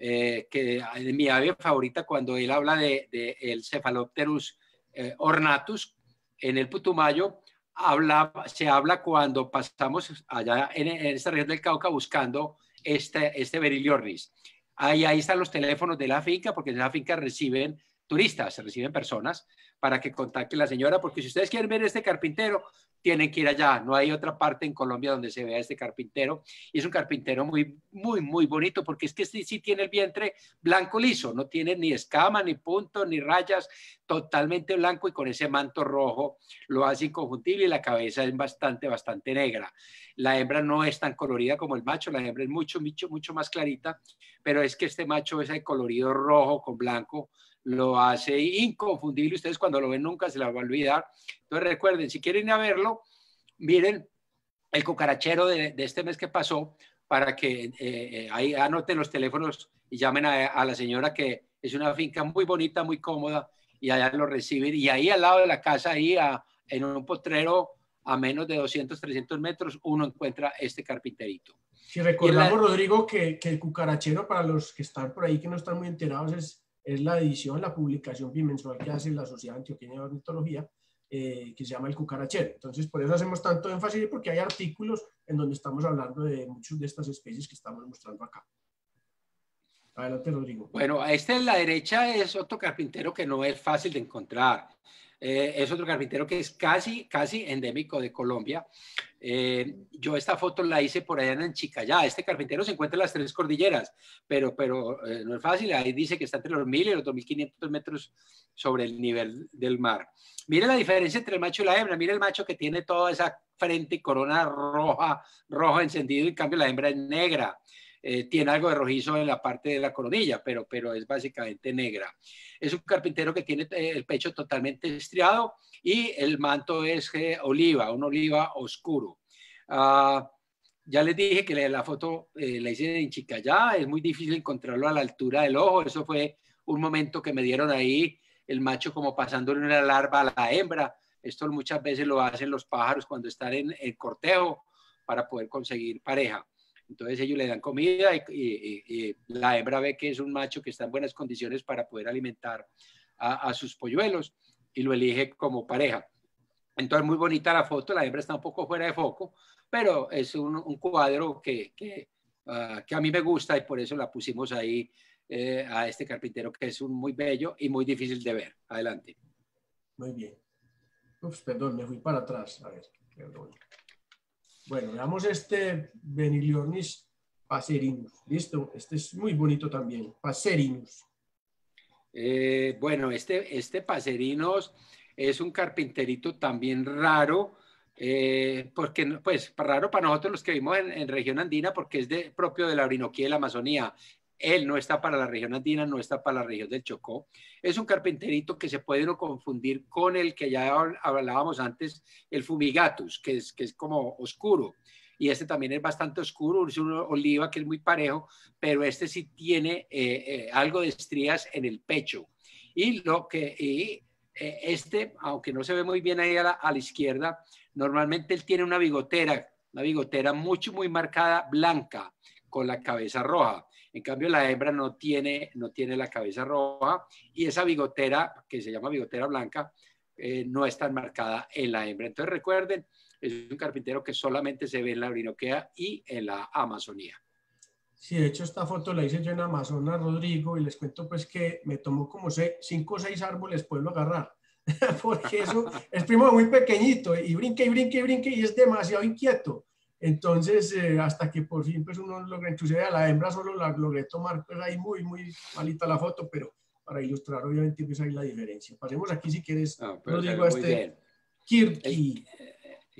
eh, que es mi ave favorita cuando él habla de, el Cephalopterus eh, ornatus en el Putumayo, habla, se habla cuando pasamos allá en, esta región del Cauca buscando este, este Beriliornis. Ahí, ahí están los teléfonos de la finca, porque en la finca reciben turistas, se reciben personas para que contacte la señora, porque si ustedes quieren ver este carpintero, tienen que ir allá. No hay otra parte en Colombia donde se vea este carpintero. Y es un carpintero muy, muy, muy bonito porque es que sí, sí tiene el vientre blanco liso, no tiene ni escama, ni punto, ni rayas, totalmente blanco y con ese manto rojo lo hace inconfundible y la cabeza es bastante, bastante negra. La hembra no es tan colorida como el macho, la hembra es mucho, mucho, mucho más clarita, pero es que este macho es el colorido rojo con blanco lo hace inconfundible. Ustedes cuando lo ven nunca se la va a olvidar. Entonces recuerden, si quieren ir a verlo, miren el cucarachero de, este mes que pasó para que eh, eh, ahí anoten los teléfonos y llamen a, la señora que es una finca muy bonita, muy cómoda y allá lo reciben. Y ahí al lado de la casa, ahí en un potrero a menos de 200, 300 metros, uno encuentra este carpinterito. Si recordamos, Rodrigo, que, que, el cucarachero, para los que están por ahí que no están muy enterados, es es la edición, la publicación bimensual que hace la Sociedad Antioqueña de Ornitología, eh, que se llama El Cucarachero. Entonces, por eso hacemos tanto énfasis, porque hay artículos en donde estamos hablando de muchas de estas especies que estamos mostrando acá. Adelante, Rodrigo. Bueno, este en la derecha es otro carpintero que no es fácil de encontrar. Eh, es otro carpintero que es casi, casi endémico de Colombia. Eh, yo esta foto la hice por allá en Chicayá. Este carpintero se encuentra en las tres cordilleras, pero, pero eh, no es fácil. Ahí dice que está entre los 1000 y los 2500 metros sobre el nivel del mar. Mire la diferencia entre el macho y la hembra. Mire el macho que tiene toda esa frente y corona roja, roja encendido, en cambio la hembra es negra. Eh, tiene algo de rojizo en la parte de la coronilla, pero, pero es básicamente negra. Es un carpintero que tiene eh, el pecho totalmente estriado y el manto es eh, oliva, un oliva oscuro. Ah, ya les dije que la foto la hice en Chicayá, es muy difícil encontrarlo a la altura del ojo, eso fue un momento que me dieron ahí, el macho como pasándole una larva a la hembra, esto muchas veces lo hacen los pájaros cuando están en el cortejo para poder conseguir pareja. Entonces ellos le dan comida y, la hembra ve que es un macho que está en buenas condiciones para poder alimentar a, sus polluelos y lo elige como pareja. Entonces muy bonita la foto, la hembra está un poco fuera de foco, pero es un, cuadro que, ah, que, a mí me gusta y por eso la pusimos ahí eh, a este carpintero que es un muy bello y muy difícil de ver. Adelante. Muy bien. Ups, perdón, me fui para atrás. A ver, perdón. Bueno, veamos este Beniliornis paserinus. Listo, este es muy bonito también, paserinus. Eh, bueno, este, este paserinos es un carpinterito también raro, eh, porque pues raro para nosotros los que vivimos en, región andina, porque es de, propio de la Orinoquía y la Amazonía. Él no está para la región andina, no está para la región del Chocó. Es un carpinterito que se puede uno confundir con el que ya hablábamos antes, el fumigatus, que es, que es como oscuro. Y este también es bastante oscuro, es un oliva que es muy parejo, pero este sí tiene eh, eh, algo de estrías en el pecho Y lo que, y eh, este, aunque no se ve muy bien ahí a la, a la izquierda, normalmente él tiene una bigotera, una bigotera mucho, muy marcada, blanca, con la cabeza roja. En cambio, la hembra no tiene, no tiene la cabeza roja y esa bigotera, que se llama bigotera blanca, eh, no es tan marcada en la hembra. Entonces, recuerden, es un carpintero que solamente se ve en la Orinoquea y en la Amazonía. Sí, de hecho esta foto la hice yo en Amazonas, Rodrigo, y les cuento pues que me tomó como cinco o seis árboles poderlo agarrar, *laughs* porque eso es primo muy pequeñito y brinque y brinque y brinque y es demasiado inquieto. Entonces, eh, hasta que por fin pues uno logra, inclusive a la hembra solo la logré tomar, pues ahí muy, muy malita la foto, pero para ilustrar obviamente pues ahí la diferencia. Pasemos aquí si quieres, No, pero se a este. Kirky.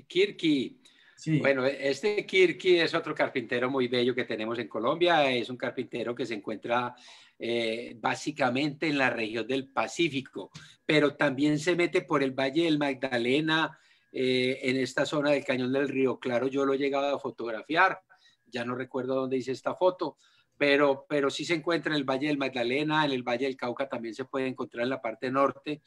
Kirky. Sí. Bueno, este Kirky es otro carpintero muy bello que tenemos en Colombia. Es un carpintero que se encuentra eh, básicamente en la región del Pacífico, pero también se mete por el Valle del Magdalena, eh, en esta zona del Cañón del Río Claro. Yo lo he llegado a fotografiar, ya no recuerdo dónde hice esta foto, pero, pero sí se encuentra en el Valle del Magdalena, en el Valle del Cauca también se puede encontrar en la parte norte,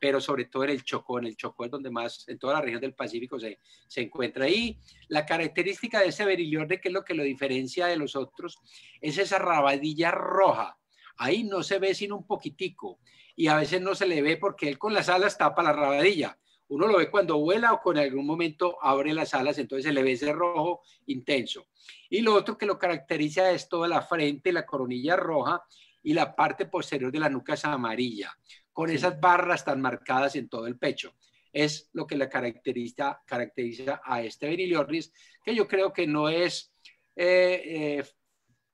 pero sobre todo en el Chocó, en el Chocó es donde más, en toda la región del Pacífico se, se encuentra ahí. La característica de ese berillorne, que es lo que lo diferencia de los otros, es esa rabadilla roja. Ahí no se ve sino un poquitico y a veces no se le ve porque él con las alas tapa la rabadilla. Uno lo ve cuando vuela o con algún momento abre las alas, entonces se le ve ese rojo intenso. Y lo otro que lo caracteriza es toda la frente, la coronilla roja y la parte posterior de la nuca es amarilla, con esas barras tan marcadas en todo el pecho. Es lo que le caracteriza, caracteriza a este Virilioris, que yo creo que no es, eh, eh,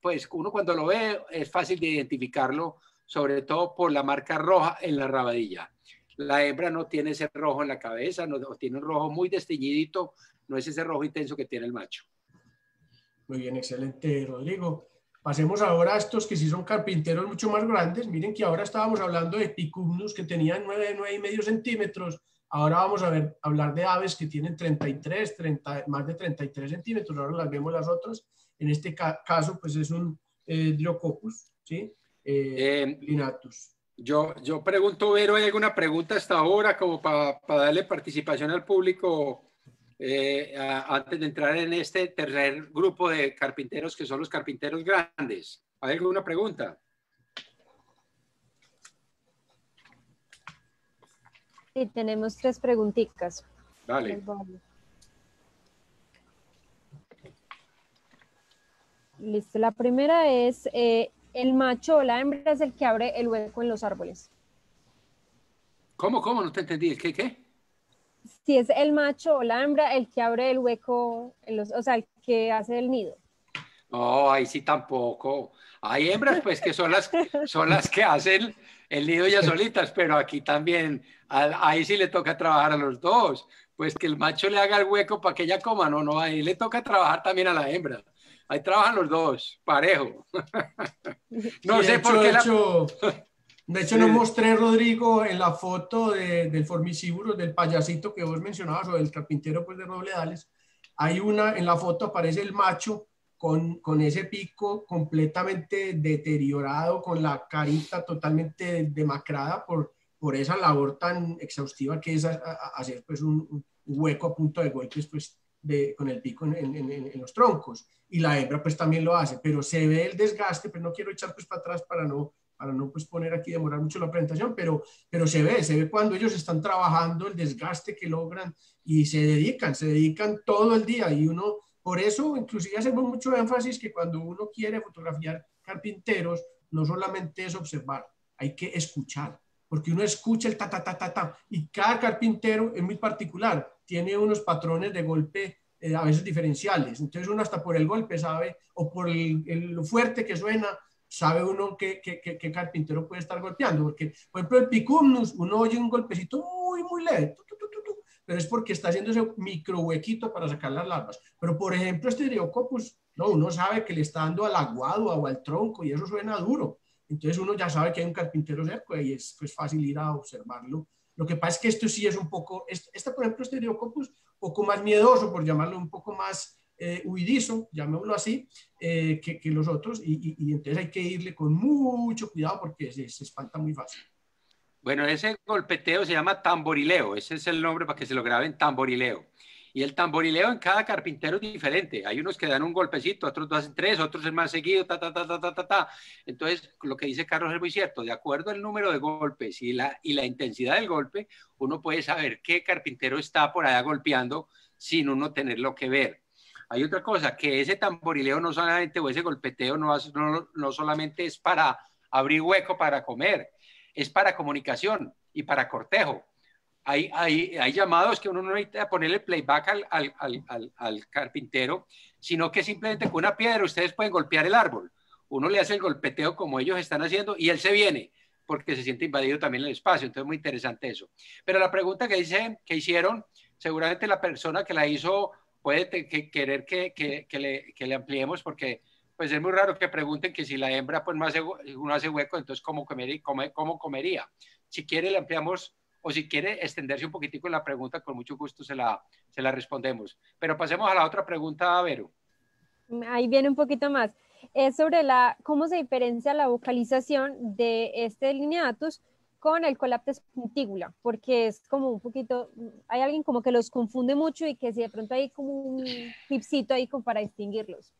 pues uno cuando lo ve es fácil de identificarlo, sobre todo por la marca roja en la rabadilla. La hembra no tiene ese rojo en la cabeza, no, tiene un rojo muy desteñidito, no es ese rojo intenso que tiene el macho. Muy bien, excelente, Rodrigo. Pasemos ahora a estos que sí son carpinteros mucho más grandes. Miren que ahora estábamos hablando de picumnus que tenían 9, 9 y medio centímetros. Ahora vamos a ver, hablar de aves que tienen 33, 30, más de 33 centímetros. Ahora las vemos las otras. En este ca caso, pues es un eh, Dryocopus, ¿sí? Eh, Eh, linatus. Yo, yo pregunto, Vero, ¿hay alguna pregunta hasta ahora como para darle participación al público eh, a- antes de entrar en este tercer grupo de carpinteros que son los carpinteros grandes? ¿Hay alguna pregunta? Sí, tenemos tres preguntitas. Vale. Listo, la primera es, eh, ¿el macho o la hembra es el que abre el hueco en los árboles? ¿Cómo, cómo? No te entendí. ¿Qué, qué? Si es el macho o la hembra el que abre el hueco, en los, o sea, el que hace el nido. No, ahí sí tampoco. Hay hembras, pues, que son las, son las que hacen el nido ya solitas, pero aquí también, ahí sí le toca trabajar a los dos. Pues que el macho le haga el hueco para que ella coma, no, no, ahí le toca trabajar también a la hembra. Ahí trabajan los dos, parejo. *laughs* No Sí, sé de por hecho- qué de la... hecho, de hecho, Sí. no mostré, Rodrigo, en la foto de- del formicíbulo, del payasito que vos mencionabas, o del carpintero pues, de Robledales. Hay una, en la foto aparece el macho con, con ese pico completamente deteriorado, con la carita totalmente demacrada por, por esa labor tan exhaustiva que es a- a- hacer pues, un, un hueco a punto de golpes pues, de, con el pico en, en- en- en los troncos. Y la hembra pues también lo hace, pero se ve el desgaste, pero no quiero echar pues para atrás para no, para no pues poner aquí, demorar mucho la presentación, pero, pero se ve, se ve cuando ellos están trabajando, el desgaste que logran y se dedican, se dedican todo el día y uno, por eso inclusive hacemos mucho énfasis que cuando uno quiere fotografiar carpinteros, no solamente es observar, hay que escuchar, porque uno escucha el ta, ta, ta, ta, ta, y cada carpintero es muy particular, tiene unos patrones de golpe eh, a veces diferenciales, entonces uno hasta por el golpe sabe, o por el, el- lo fuerte que suena, sabe uno qué, qué, qué- qué carpintero puede estar golpeando, porque por ejemplo el picumnus, uno oye un golpecito muy, muy leve, tu, tu, tu, pero es porque está haciendo ese micro huequito para sacar las larvas. Pero por ejemplo este Dryocopus, no, uno sabe que le está dando al aguado o al tronco y eso suena duro. Entonces uno ya sabe que hay un carpintero cerca y es pues, fácil ir a observarlo. Lo que pasa es que esto sí es un poco, este, por ejemplo, este Dryocopus, un poco más miedoso, por llamarlo un poco más eh, huidizo, llamémoslo así, eh, que, que los otros, y, y- y entonces hay que irle con mucho cuidado porque se, se espanta muy fácil. Bueno, ese golpeteo se llama tamborileo, ese es el nombre para que se lo graben, tamborileo. Y el tamborileo en cada carpintero es diferente. Hay unos que dan un golpecito, otros hacen tres, otros es más seguido, ta, ta, ta, ta, ta, ta, ta. Entonces, lo que dice Carlos es muy cierto. De acuerdo al número de golpes y la, y la intensidad del golpe, uno puede saber qué carpintero está por allá golpeando sin uno tenerlo que ver. Hay otra cosa, que ese tamborileo no solamente, o ese golpeteo no, no, no solamente es para abrir hueco para comer, es para comunicación y para cortejo hay, hay, hay, llamados que uno no necesita ponerle playback al, al, al, al, carpintero, sino que simplemente con una piedra ustedes pueden golpear el árbol. Uno le hace el golpeteo como ellos están haciendo y él se viene porque se siente invadido también el espacio. Entonces, muy interesante eso. Pero la pregunta que, dicen, que hicieron, seguramente la persona que la hizo puede querer que, que, que, le, que le ampliemos porque pues es muy raro que pregunten que si la hembra pues no hace, uno hace hueco, entonces ¿cómo, cómo comería? Si quiere le ampliamos o si quiere extenderse un poquitico en la pregunta, con mucho gusto se la, se la respondemos. Pero pasemos a la otra pregunta, Vero. Ahí viene un poquito más. Es sobre la, cómo se diferencia la vocalización de este lineatus con el colaptes puntígula, porque es como un poquito, hay alguien como que los confunde mucho y que si de pronto hay como un tipcito ahí como para distinguirlos.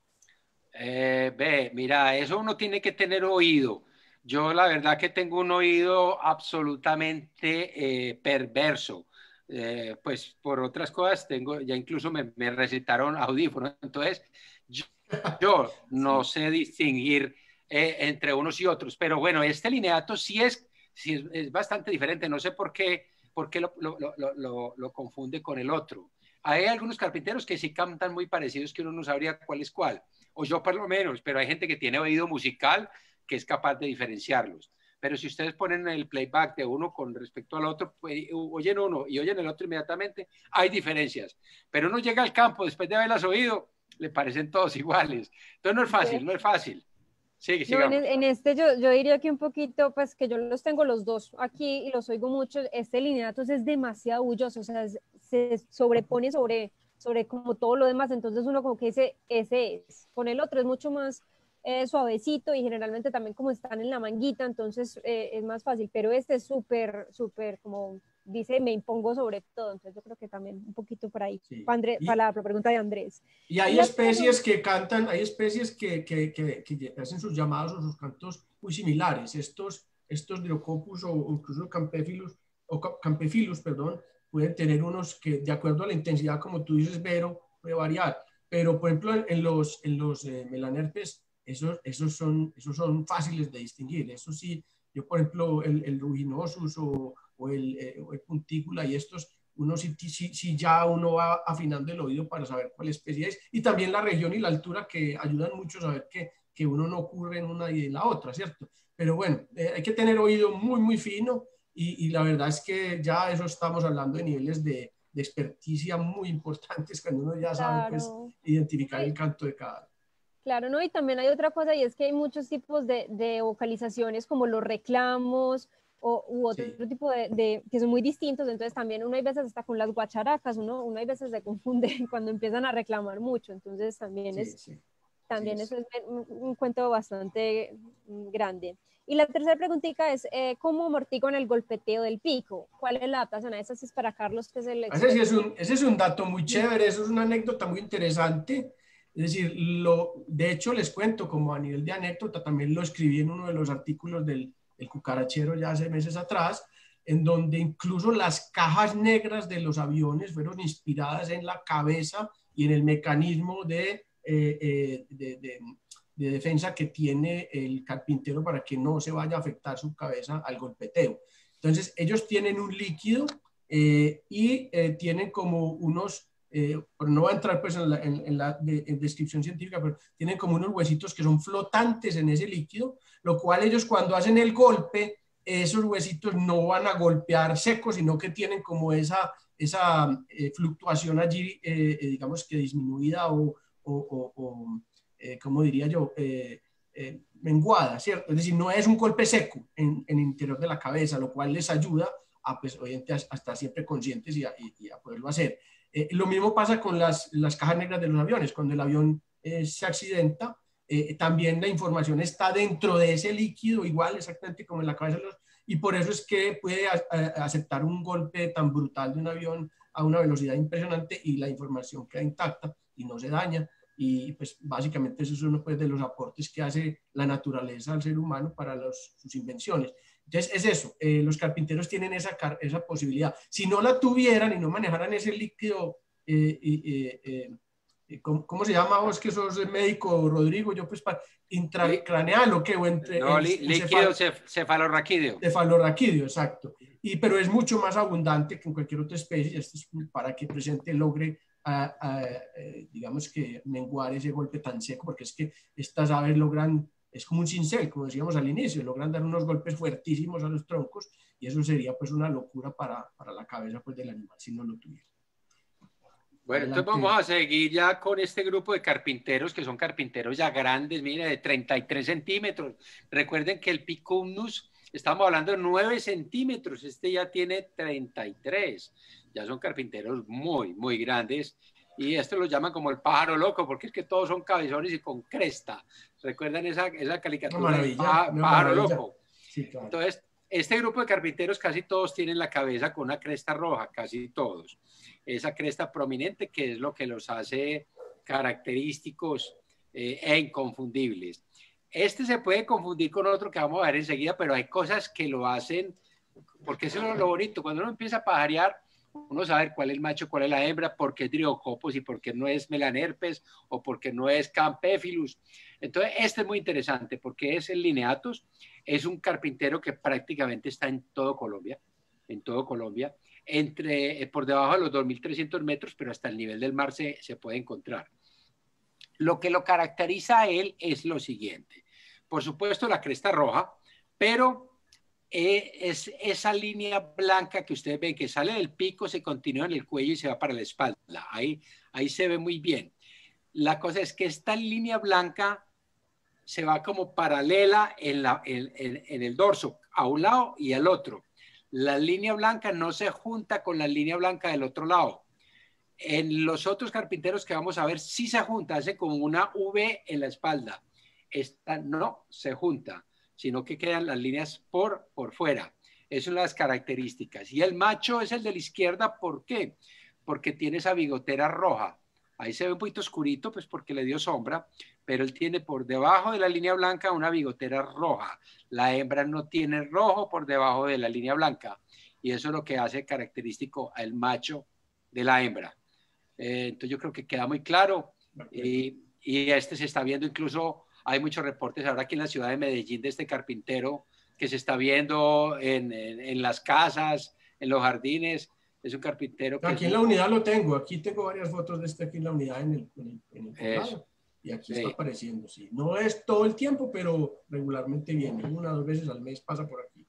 Eh, ve, mira, eso uno tiene que tener oído. Yo la verdad que tengo un oído absolutamente eh, perverso. Eh, pues por otras cosas tengo, ya incluso me, recetaron audífonos. Entonces, yo, *laughs* no sé distinguir eh, entre unos y otros. Pero bueno, este lineato sí es, sí es, bastante diferente. No sé por qué, por qué lo, lo, lo, lo, confunde con el otro. Hay algunos carpinteros que sí cantan muy parecidos que uno no sabría cuál es cuál. O yo por lo menos, pero hay gente que tiene oído musical que es capaz de diferenciarlos. Pero si ustedes ponen el playback de uno con respecto al otro, pues, oyen uno y oyen el otro inmediatamente, hay diferencias. Pero uno llega al campo después de haberlas oído, le parecen todos iguales. Entonces no es fácil, no es fácil. Sí, no, en, este yo, yo, diría que un poquito, pues que yo los tengo los dos aquí y los oigo mucho, este lineato es demasiado bulloso, o sea, se sobrepone sobre, sobre como todo lo demás, entonces uno como que dice, ese es, con el otro es mucho más eh, suavecito y generalmente también como están en la manguita, entonces eh, es más fácil, pero este es súper, súper, como dice, me impongo sobre todo, entonces yo creo que también un poquito por ahí, para, la, pregunta de Andrés. Y hay especies que cantan, hay especies que, que, que, hacen sus llamados o sus cantos muy similares, estos, estos Diocopus o incluso Campéfilos, o Campefilus, perdón, pueden tener unos que de acuerdo a la intensidad, como tú dices, Vero, puede variar, pero por ejemplo en los, en los eh, melanerpes esos, esos, son, esos son fáciles de distinguir. Eso sí, yo por ejemplo, el, el ruginosus o, o, el, eh, o, el, puntícula y estos, uno sí, sí, ya uno va afinando el oído para saber cuál especie es. Y también la región y la altura que ayudan mucho a saber que, que uno no ocurre en una y en la otra, ¿cierto? Pero bueno, eh, hay que tener oído muy, muy fino y, y, la verdad es que ya eso estamos hablando de niveles de, de experticia muy importantes cuando uno ya sabe pues, identificar el canto de cada Claro, ¿no? Y también hay otra cosa y es que hay muchos tipos de, de vocalizaciones como los reclamos o, u otro tipo de, de, que son muy distintos, entonces también uno hay veces está con las guacharacas, uno, uno hay veces se confunde *laughs* cuando empiezan a reclamar mucho, entonces también es, también eso es un, cuento bastante grande. Y la tercera preguntita es, eh, ¿cómo amortiguan el golpeteo del pico? ¿Cuál es la adaptación a eso? es para Carlos, que es el... Ese, es un, ese es un dato muy chévere, eso es una anécdota muy interesante es decir, lo, de hecho les cuento, como a nivel de anécdota, también lo escribí en uno de los artículos del el cucarachero ya hace meses atrás, en donde incluso las cajas negras de los aviones fueron inspiradas en la cabeza y en el mecanismo de, eh, eh, de, de, defensa que tiene el carpintero para que no se vaya a afectar su cabeza al golpeteo. Entonces, ellos tienen un líquido eh, y tienen como unos eh, no va a entrar pues en la, en, la descripción científica, pero tienen como unos huesitos que son flotantes en ese líquido, lo cual ellos cuando hacen el golpe, esos huesitos no van a golpear secos, sino que tienen como esa, esa eh, fluctuación allí, eh, digamos que disminuida o, o, o como diría yo, menguada, ¿cierto? Es decir, no es un golpe seco en, en, el interior de la cabeza, lo cual les ayuda a, pues, obviamente, a, estar siempre conscientes y a, y a poderlo hacer. Eh, lo mismo pasa con las, las, cajas negras de los aviones. Cuando el avión eh, se accidenta, eh, también la información está dentro de ese líquido, igual exactamente como en la cabeza de los, y por eso es que puede aceptar un golpe tan brutal de un avión a una velocidad impresionante y la información queda intacta y no se daña. Y pues básicamente eso es uno pues, de los aportes que hace la naturaleza al ser humano para sus invenciones. Entonces es eso, eh, los carpinteros tienen esa, esa posibilidad. Si no la tuvieran y no manejaran ese líquido, eh, eh, ¿cómo, se llama vos que sos médico, Rodrigo? Yo pues para intracraneal o qué, o entre... No, líquido cefalorraquídeo. Cefalorraquídeo, exacto. Y, pero es mucho más abundante que en cualquier otra especie, esto es para que presente logre digamos que menguar ese golpe tan seco, porque es que estas aves logran es como un cincel, como decíamos al inicio, logran dar unos golpes fuertísimos a los troncos y eso sería pues una locura para, para la cabeza pues, del animal si no lo tuviera. Bueno, entonces vamos a seguir ya con este grupo de carpinteros que son carpinteros ya grandes, mire, de 33 centímetros. Recuerden que el Picumnus, estamos hablando de 9 centímetros, este ya tiene 33. Ya son carpinteros muy, muy grandes y esto lo llaman como el pájaro loco, porque es que todos son cabezones y con cresta. ¿Recuerdan esa, esa caricatura del pájaro loco? Entonces, este grupo de carpinteros casi todos tienen la cabeza con una cresta roja, casi todos. Esa cresta prominente que es lo que los hace característicos eh, e inconfundibles. Este se puede confundir con otro que vamos a ver enseguida, pero hay cosas que lo hacen, porque eso es lo bonito, cuando uno empieza a pajarear, uno sabe cuál es el macho, cuál es la hembra, por qué es Driocopos y por qué no es Melanerpes o por qué no es Campéfilus. Entonces, este es muy interesante porque es el Lineatus, es un carpintero que prácticamente está en todo Colombia, en todo Colombia, entre, eh, por debajo de los 2.300 metros, pero hasta el nivel del mar se, se puede encontrar. Lo que lo caracteriza a él es lo siguiente. Por supuesto, la cresta roja, pero eh, es esa línea blanca que ustedes ven que sale del pico, se continúa en el cuello y se va para la espalda. Ahí, ahí se ve muy bien. La cosa es que esta línea blanca se va como paralela en, la, en, el dorso, a un lado y al otro. La línea blanca no se junta con la línea blanca del otro lado. En los otros carpinteros que vamos a ver, sí se junta, hace como una V en la espalda. Esta no se junta sino que quedan las líneas por, por fuera. Esas son las características. Y el macho es el de la izquierda, ¿por qué? Porque tiene esa bigotera roja. Ahí se ve un poquito oscurito, pues porque le dio sombra, pero él tiene por debajo de la línea blanca una bigotera roja. La hembra no tiene rojo por debajo de la línea blanca. Y eso es lo que hace característico al macho de la hembra. Eh, entonces yo creo que queda muy claro. Y, y este se está viendo incluso hay muchos reportes ahora aquí en la ciudad de Medellín de este carpintero que se está viendo en, en, las casas, en los jardines. Es un carpintero que... Aquí en la unidad lo tengo, aquí tengo varias fotos de este aquí en la unidad en el, en el, Y aquí está apareciendo, sí. No es todo el tiempo, pero regularmente viene, una o dos veces al mes pasa por aquí.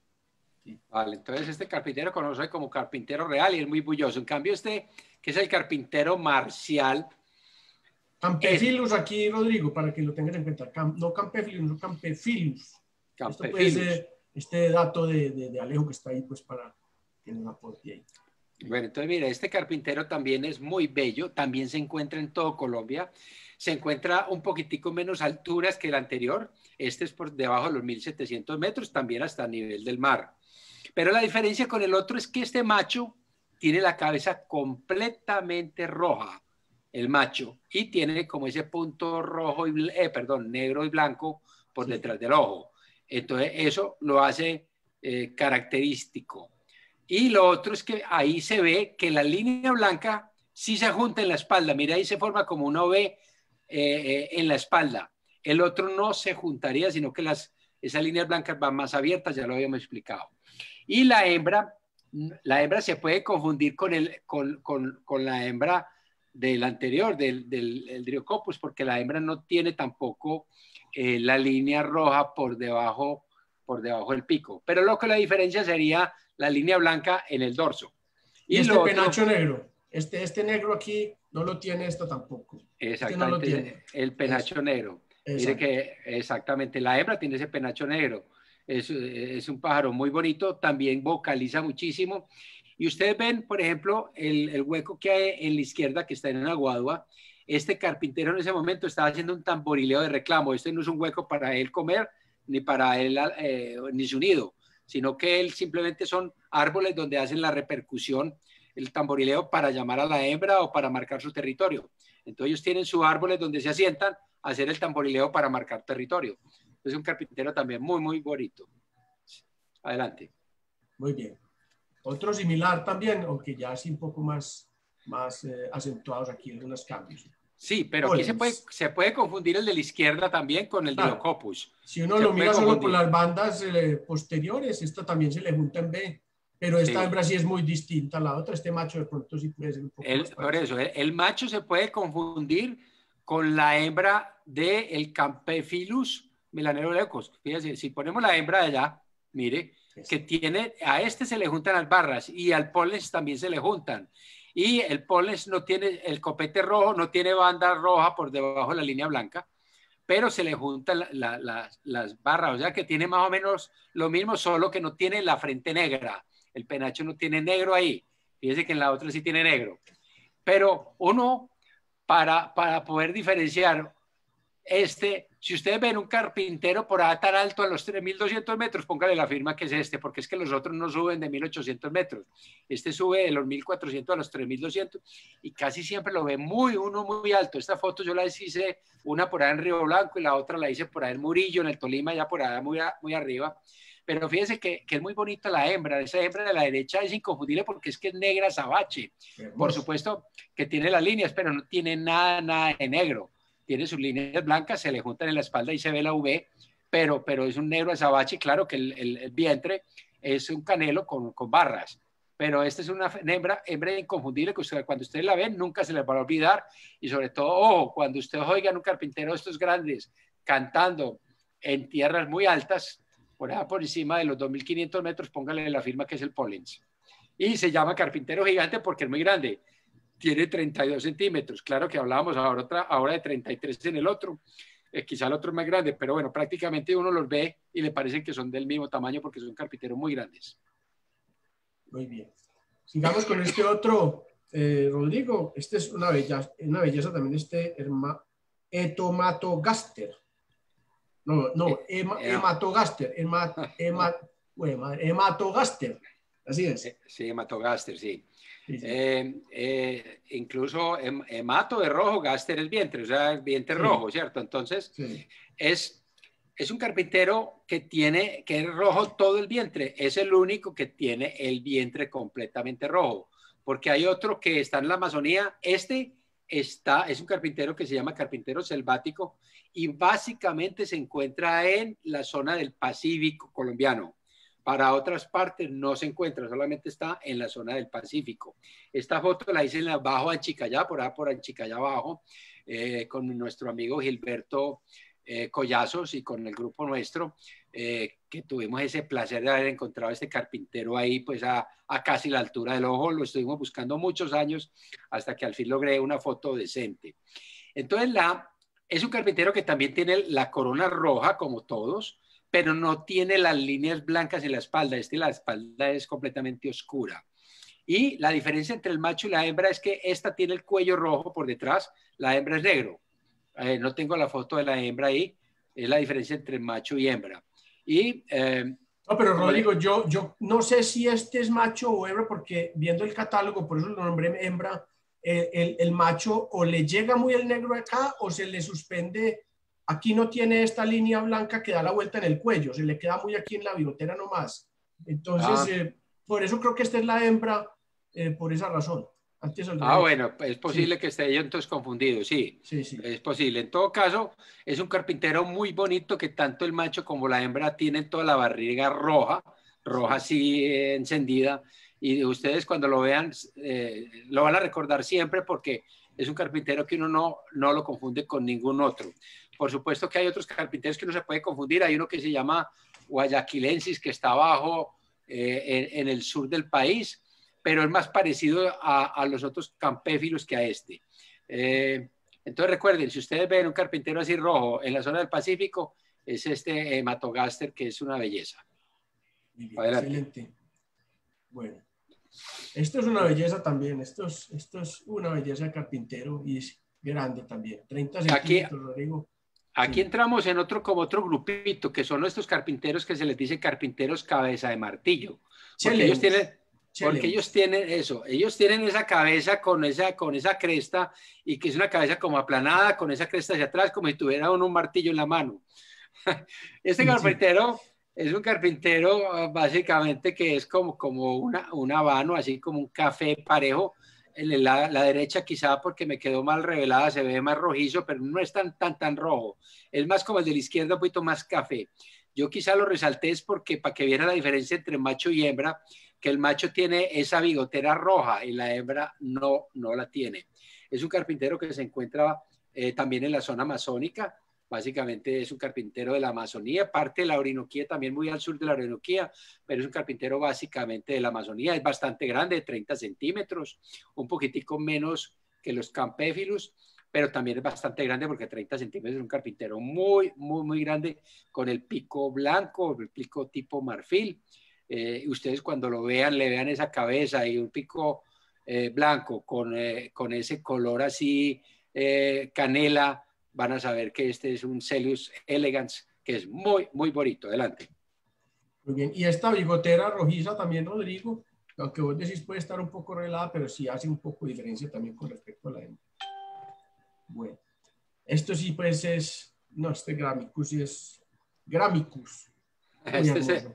Vale, entonces este carpintero conoce como carpintero real y es muy bulloso. En cambio este, que es el carpintero marcial, Campefilus aquí, Rodrigo, para que lo tengan en cuenta. no Campefilus, no Campefilus. Campefilus. Esto este dato de, de, Alejo que está ahí, pues para que nos aporte ahí. Bueno, entonces mira, este carpintero también es muy bello, también se encuentra en todo Colombia, se encuentra un poquitico menos alturas que el anterior, este es por debajo de los 1700 metros, también hasta el nivel del mar. Pero la diferencia con el otro es que este macho tiene la cabeza completamente roja, el macho, y tiene como ese punto rojo y, eh, perdón, negro y blanco por detrás del ojo. Entonces, eso lo hace eh, característico. Y lo otro es que ahí se ve que la línea blanca sí se junta en la espalda. Mira, ahí se forma como una V eh, en la espalda. El otro no se juntaría, sino que las, esas líneas blancas van más abiertas, ya lo habíamos explicado. Y la hembra, la hembra se puede confundir con, el, con, con, con la hembra del anterior, del, del Driocopus, porque la hembra no tiene tampoco eh, la línea roja por debajo, por debajo del pico. Pero lo que la diferencia sería la línea blanca en el dorso. Y, este penacho negro. Este, este negro aquí no lo tiene esto tampoco. Este exactamente. El penacho negro. Mire que exactamente la hembra tiene ese penacho negro. Es, es, un pájaro muy bonito, también vocaliza muchísimo y ustedes ven, por ejemplo, el, hueco que hay en la izquierda que está en la guadua. Este carpintero en ese momento estaba haciendo un tamborileo de reclamo. Este no es un hueco para él comer ni para él, eh, ni su nido, sino que él simplemente son árboles donde hacen la repercusión, el tamborileo para llamar a la hembra o para marcar su territorio. Entonces ellos tienen sus árboles donde se asientan a hacer el tamborileo para marcar territorio. Es un carpintero también muy, muy bonito. Adelante. Muy bien. Otro similar también, aunque ya así un poco más, más eh, acentuados aquí, algunos cambios. Sí, pero aquí se puede, se puede confundir el de la izquierda también con el de Diocopus. Si uno lo mira solo por las bandas eh, posteriores, esta también se le junta en B, pero esta hembra sí es muy distinta a la otra. Este macho de pronto sí puede ser un poco el, Por eso, el, macho se puede confundir con la hembra del el Campephilus melanero leucos. Fíjense, si ponemos la hembra de allá, mire, que tiene, a este se le juntan las barras y al polen también se le juntan. Y el polen no tiene, el copete rojo no tiene banda roja por debajo de la línea blanca, pero se le juntan las barras, o sea que tiene más o menos lo mismo, solo que no tiene la frente negra. El penacho no tiene negro ahí. Fíjense que en la otra sí tiene negro. Pero uno, para, para poder diferenciar este, si ustedes ven un carpintero por ahí tan alto a los 3.200 metros, póngale la firma que es este, porque es que los otros no suben de 1.800 metros. Este sube de los 1.400 a los 3.200 y casi siempre lo ve muy, uno muy alto. Esta foto yo la hice una por ahí en Río Blanco y la otra la hice por ahí en Murillo, en el Tolima, ya por ahí muy, muy arriba. Pero fíjense que, que, es muy bonita la hembra. Esa hembra de la derecha es inconfundible porque es que es negra sabache. Por supuesto que tiene las líneas, pero no tiene nada, nada de negro tiene sus líneas blancas, se le juntan en la espalda y se ve la V, pero, pero es un negro azabache, claro que el, el, vientre es un canelo con, con, barras, pero esta es una hembra, hembra inconfundible que usted, cuando ustedes la ven nunca se les va a olvidar y sobre todo, ojo, cuando ustedes oigan un carpintero de estos grandes cantando en tierras muy altas, por encima de los 2.500 metros, póngale la firma que es el Pollens. Y se llama carpintero gigante porque es muy grande tiene 32 centímetros. Claro que hablábamos ahora, otra, ahora de 33 en el otro. Eh, quizá el otro es más grande, pero bueno, prácticamente uno los ve y le parecen que son del mismo tamaño porque son carpinteros muy grandes. Muy bien. Sigamos con este otro, eh, Rodrigo. Este es una belleza, una belleza también, este Etomatogaster. No, no, eh, hematogaster. hematogaster. Así es. Sí, hematogaster, sí. Eh, eh, incluso hemato de rojo, gaster es vientre, o sea, vientre rojo, ¿cierto? Entonces, es, es un carpintero que tiene, que es rojo todo el vientre, es el único que tiene el vientre completamente rojo, porque hay otro que está en la Amazonía, este es un carpintero que se llama carpintero selvático y básicamente se encuentra en la zona del Pacífico colombiano. Para otras partes no se encuentra, solamente está en la zona del Pacífico. Esta foto la hice en la Bajo Anchicayá, por ahí por Anchicayá abajo, eh, con nuestro amigo Gilberto eh, Collazos y con el grupo nuestro, eh, que tuvimos ese placer de haber encontrado a este carpintero ahí, pues a, a, casi la altura del ojo. Lo estuvimos buscando muchos años hasta que al fin logré una foto decente. Entonces, la, es un carpintero que también tiene la corona roja, como todos, pero no tiene las líneas blancas en la espalda. Este, la espalda es completamente oscura. Y la diferencia entre el macho y la hembra es que esta tiene el cuello rojo por detrás, la hembra es negro. Eh, no tengo la foto de la hembra ahí, es la diferencia entre macho y hembra. Y, eh, no, pero Rodrigo, yo, yo no sé si este es macho o hembra, porque viendo el catálogo, por eso lo nombré hembra, el, el, el macho o le llega muy el negro acá o se le suspende Aquí no tiene esta línea blanca que da la vuelta en el cuello, se le queda muy aquí en la biotera nomás. Entonces, ah. eh, por eso creo que esta es la hembra, eh, por esa razón. Ah, bueno, es posible que esté yo entonces confundido, sí, sí, sí. Es posible. En todo caso, es un carpintero muy bonito que tanto el macho como la hembra tienen toda la barriga roja, roja así eh, encendida. Y ustedes cuando lo vean, lo van a recordar siempre porque es un carpintero que uno no, no lo confunde con ningún otro. Por supuesto que hay otros carpinteros que no se puede confundir. Hay uno que se llama Guayaquilensis, que está abajo eh, en, el sur del país, pero es más parecido a, los otros campéfilos que a este. Eh, entonces recuerden, si ustedes ven un carpintero así rojo en la zona del Pacífico, es este hematogaster que es una belleza. excelente. Bueno, esto es una belleza también. Esto es, esto es una belleza de carpintero y es grande también. 30 centímetros, Rodrigo. Aquí entramos en otro como otro grupito, que son estos carpinteros que se les dice carpinteros cabeza de martillo. Porque ellos tienen, porque ellos tienen eso, ellos tienen esa cabeza con esa, con esa cresta y que es una cabeza como aplanada, con esa cresta hacia atrás, como si tuviera un martillo en la mano. *laughs* Este carpintero es un carpintero ah, básicamente que es como, como una, un habano, así como un café parejo. La, la, derecha quizá porque me quedó mal revelada, se ve más rojizo, pero no es tan, tan, tan rojo. Es más como el de la izquierda, un poquito más café. Yo quizá lo resalté es porque para que viera la diferencia entre macho y hembra, que el macho tiene esa bigotera roja y la hembra no, no la tiene. Es un carpintero que se encuentra eh, también en la zona amazónica, básicamente es un carpintero de la Amazonía, parte de la Orinoquía, también muy al sur de la Orinoquía, pero es un carpintero básicamente de la Amazonía, es bastante grande, de 30 centímetros, un poquitico menos que los campéfilos, pero también es bastante grande porque 30 centímetros es un carpintero muy, muy, muy grande, con el pico blanco, el pico tipo marfil, eh, ustedes cuando lo vean, le vean esa cabeza y un pico eh, blanco con, eh, con, ese color así canela, van a saber que este es un Celius elegans, que es muy, muy bonito. Adelante. Muy bien. Y esta bigotera rojiza también, Rodrigo, aunque vos decís puede estar un poco relada, pero sí hace un poco de diferencia también con respecto a la hembra. Bueno, esto sí pues es, no, este Gramicus sí es Gramicus. Este es,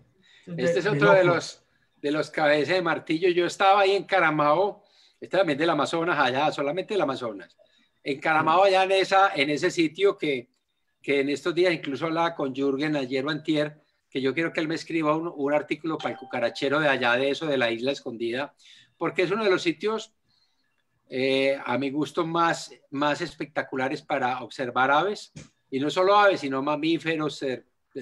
este es otro de los, de los cabezas de martillo. Yo estaba ahí en Caramao, este también del Amazonas, allá, solamente del Amazonas. En Caramao, allá en, esa, en ese sitio que, que en estos días incluso hablaba con Jürgen ayer o antier, que yo quiero que él me escriba un, un, artículo para el cucarachero de allá de eso, de la isla escondida, porque es uno de los sitios, eh, a mi gusto, más, más espectaculares para observar aves, y no solo aves, sino mamíferos,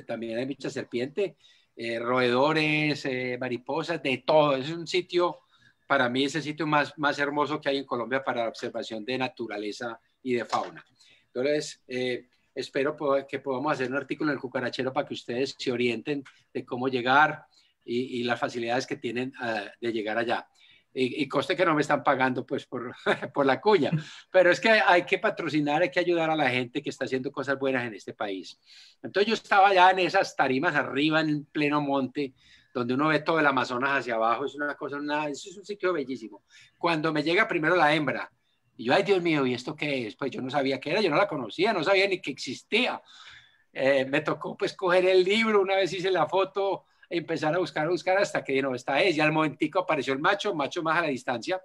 también hay mucha serpiente, eh, roedores, eh, mariposas, de todo. Es un sitio, para mí es el sitio más, más hermoso que hay en Colombia para la observación de naturaleza y de fauna. Entonces, eh, espero que podamos hacer un artículo en el cucarachero para que ustedes se orienten de cómo llegar y, las facilidades que tienen de llegar allá y, coste que no me están pagando pues por, *laughs* por la cuña, pero es que hay que patrocinar, hay que ayudar a la gente que está haciendo cosas buenas en este país. Entonces yo estaba ya en esas tarimas arriba en pleno monte, donde uno ve todo el Amazonas hacia abajo, es una cosa, una, es un sitio bellísimo. Cuando me llega primero la hembra, y yo, ay Dios mío, ¿y esto qué es? Pues yo no sabía qué era, yo no la conocía, no sabía ni que existía. Eh, me tocó pues coger el libro, una vez hice la foto, empezar a buscar, a buscar hasta que no, esta es. Ya al momentico apareció el macho, macho más a la distancia,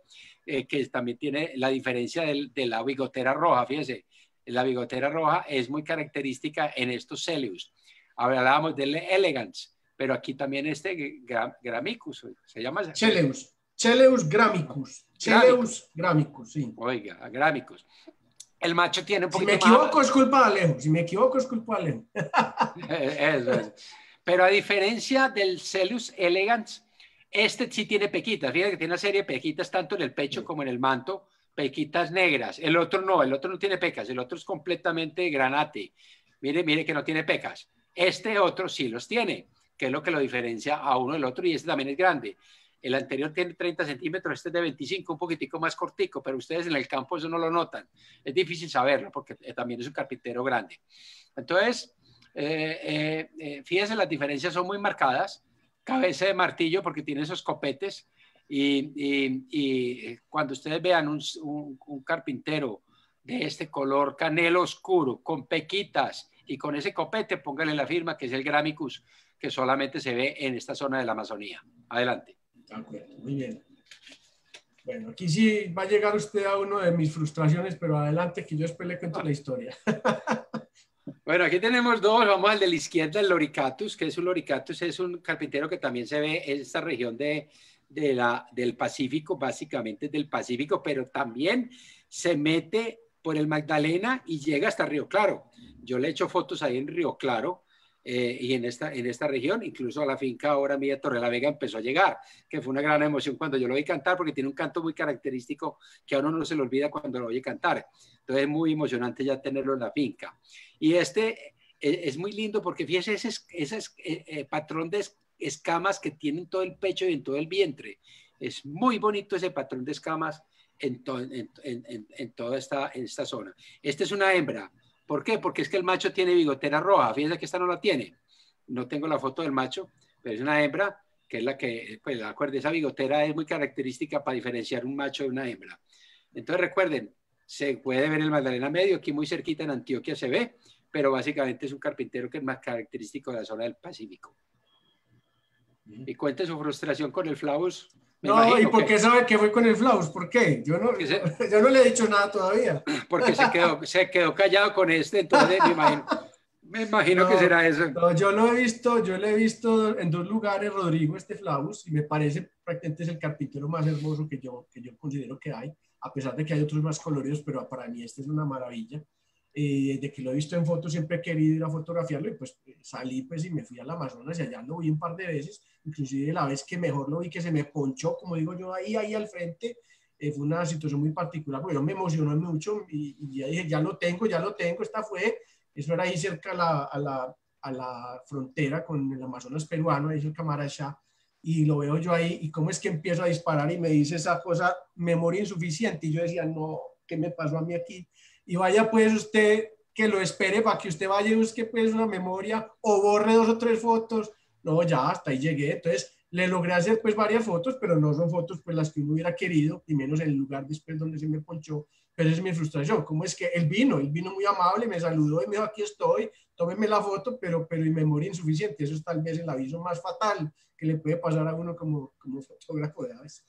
eh, que también tiene la diferencia de la bigotera roja. Fíjense, la bigotera roja es muy característica en estos Celeus. Hablábamos del elegance, pero aquí también este Gramicus, se llama. Celeus. Celeus gramicus. Celeus gramicus, sí. Oiga, gramicus. El macho tiene un poquito Si me equivoco es culpa de Alejo. Si me equivoco es culpa de Alejo. *laughs* eso es. Pero a diferencia del Celus elegans, este sí tiene pequitas. Fíjate que tiene una serie de pequitas tanto en el pecho como en el manto, pequitas negras. El otro no, el otro no tiene pecas, el otro es completamente granate. Mire, mire que no tiene pecas. Este otro sí los tiene, que es lo que lo diferencia a uno del otro y este también es grande. El anterior tiene 30 centímetros, este es de 25, un poquitico más cortico, pero ustedes en el campo eso no lo notan. Es difícil saberlo porque eh, también es un carpintero grande. Entonces, eh, eh, eh, fíjense, las diferencias son muy marcadas. Cabeza de martillo porque tiene esos copetes y, cuando ustedes vean un, carpintero de este color canelo oscuro, con pequitas y con ese copete, póngale la firma que es el Gramicus, que solamente se ve en esta zona de la Amazonía. Adelante. De acuerdo, muy bien. Bueno, aquí sí va a llegar usted a uno de mis frustraciones, pero adelante que yo después le cuento la historia. *laughs* Bueno, aquí tenemos dos. Vamos al de la izquierda, el Loricatus, que es un Loricatus, es un carpintero que también se ve en esta región de, del Pacífico, básicamente del Pacífico, pero también se mete por el Magdalena y llega hasta Río Claro. Yo le he hecho fotos ahí en Río Claro eh, y en esta, en esta región, incluso a la finca ahora mía Torre la Vega empezó a llegar, que fue una gran emoción cuando yo lo oí cantar, porque tiene un canto muy característico que a uno no se le olvida cuando lo oye cantar. Entonces es muy emocionante ya tenerlo en la finca. Y este eh, es muy lindo porque fíjese ese, ese eh, patrón de escamas que tiene en todo el pecho y en todo el vientre. Es muy bonito ese patrón de escamas en, en, en, en toda esta, esta zona. Esta es una hembra ¿Por qué? Porque es que el macho tiene bigotera roja. Fíjense que esta no la tiene. No tengo la foto del macho, pero es una hembra, que es la que, pues, acuerden, esa bigotera es muy característica para diferenciar un macho de una hembra. Entonces, recuerden, se puede ver el Magdalena Medio, aquí muy cerquita en Antioquia se ve, pero básicamente es un carpintero que es más característico de la zona del Pacífico. Y cuente su frustración con el Flavus. No, ¿y por qué sabe que fue con el Flavus? ¿Por qué? Yo no, *laughs* yo no le he dicho nada todavía. *laughs* Porque se quedó, se quedó callado con este, entonces me imagino. Me imagino que será eso. No, yo lo he visto, yo lo he visto en dos lugares, Rodrigo, este Flavus, y me parece prácticamente es el carpintero más hermoso que yo, que yo considero que hay, a pesar de que hay otros más coloridos, pero para mí este es una maravilla. Eh, de que lo he visto en fotos, siempre he querido ir a fotografiarlo y pues eh, salí pues y me fui al Amazonas y allá lo vi un par de veces, inclusive la vez que mejor lo vi que se me ponchó, como digo yo, ahí, ahí al frente, eh, fue una situación muy particular, porque yo me emocionó mucho y, y, ya dije, ya lo tengo, ya lo tengo, esta fue, eso era ahí cerca a la, a la, a la frontera con el Amazonas peruano, ahí es el Camarachá, y lo veo yo ahí, y cómo es que empiezo a disparar y me dice esa cosa, memoria insuficiente, y yo decía, no, ¿qué me pasó a mí aquí? y vaya pues usted que lo espere para que usted vaya y busque pues una memoria o borre dos o tres fotos. No, ya hasta ahí llegué. Entonces le logré hacer pues varias fotos, pero no son fotos pues las que uno hubiera querido, y menos en el lugar después donde se me ponchó. Pero es mi frustración. ¿Cómo es que él vino? Él vino muy amable, me saludó y me dijo, aquí estoy, tómeme la foto, pero, pero y memoria insuficiente. Eso es tal vez el aviso más fatal que le puede pasar a uno como, como fotógrafo de aves.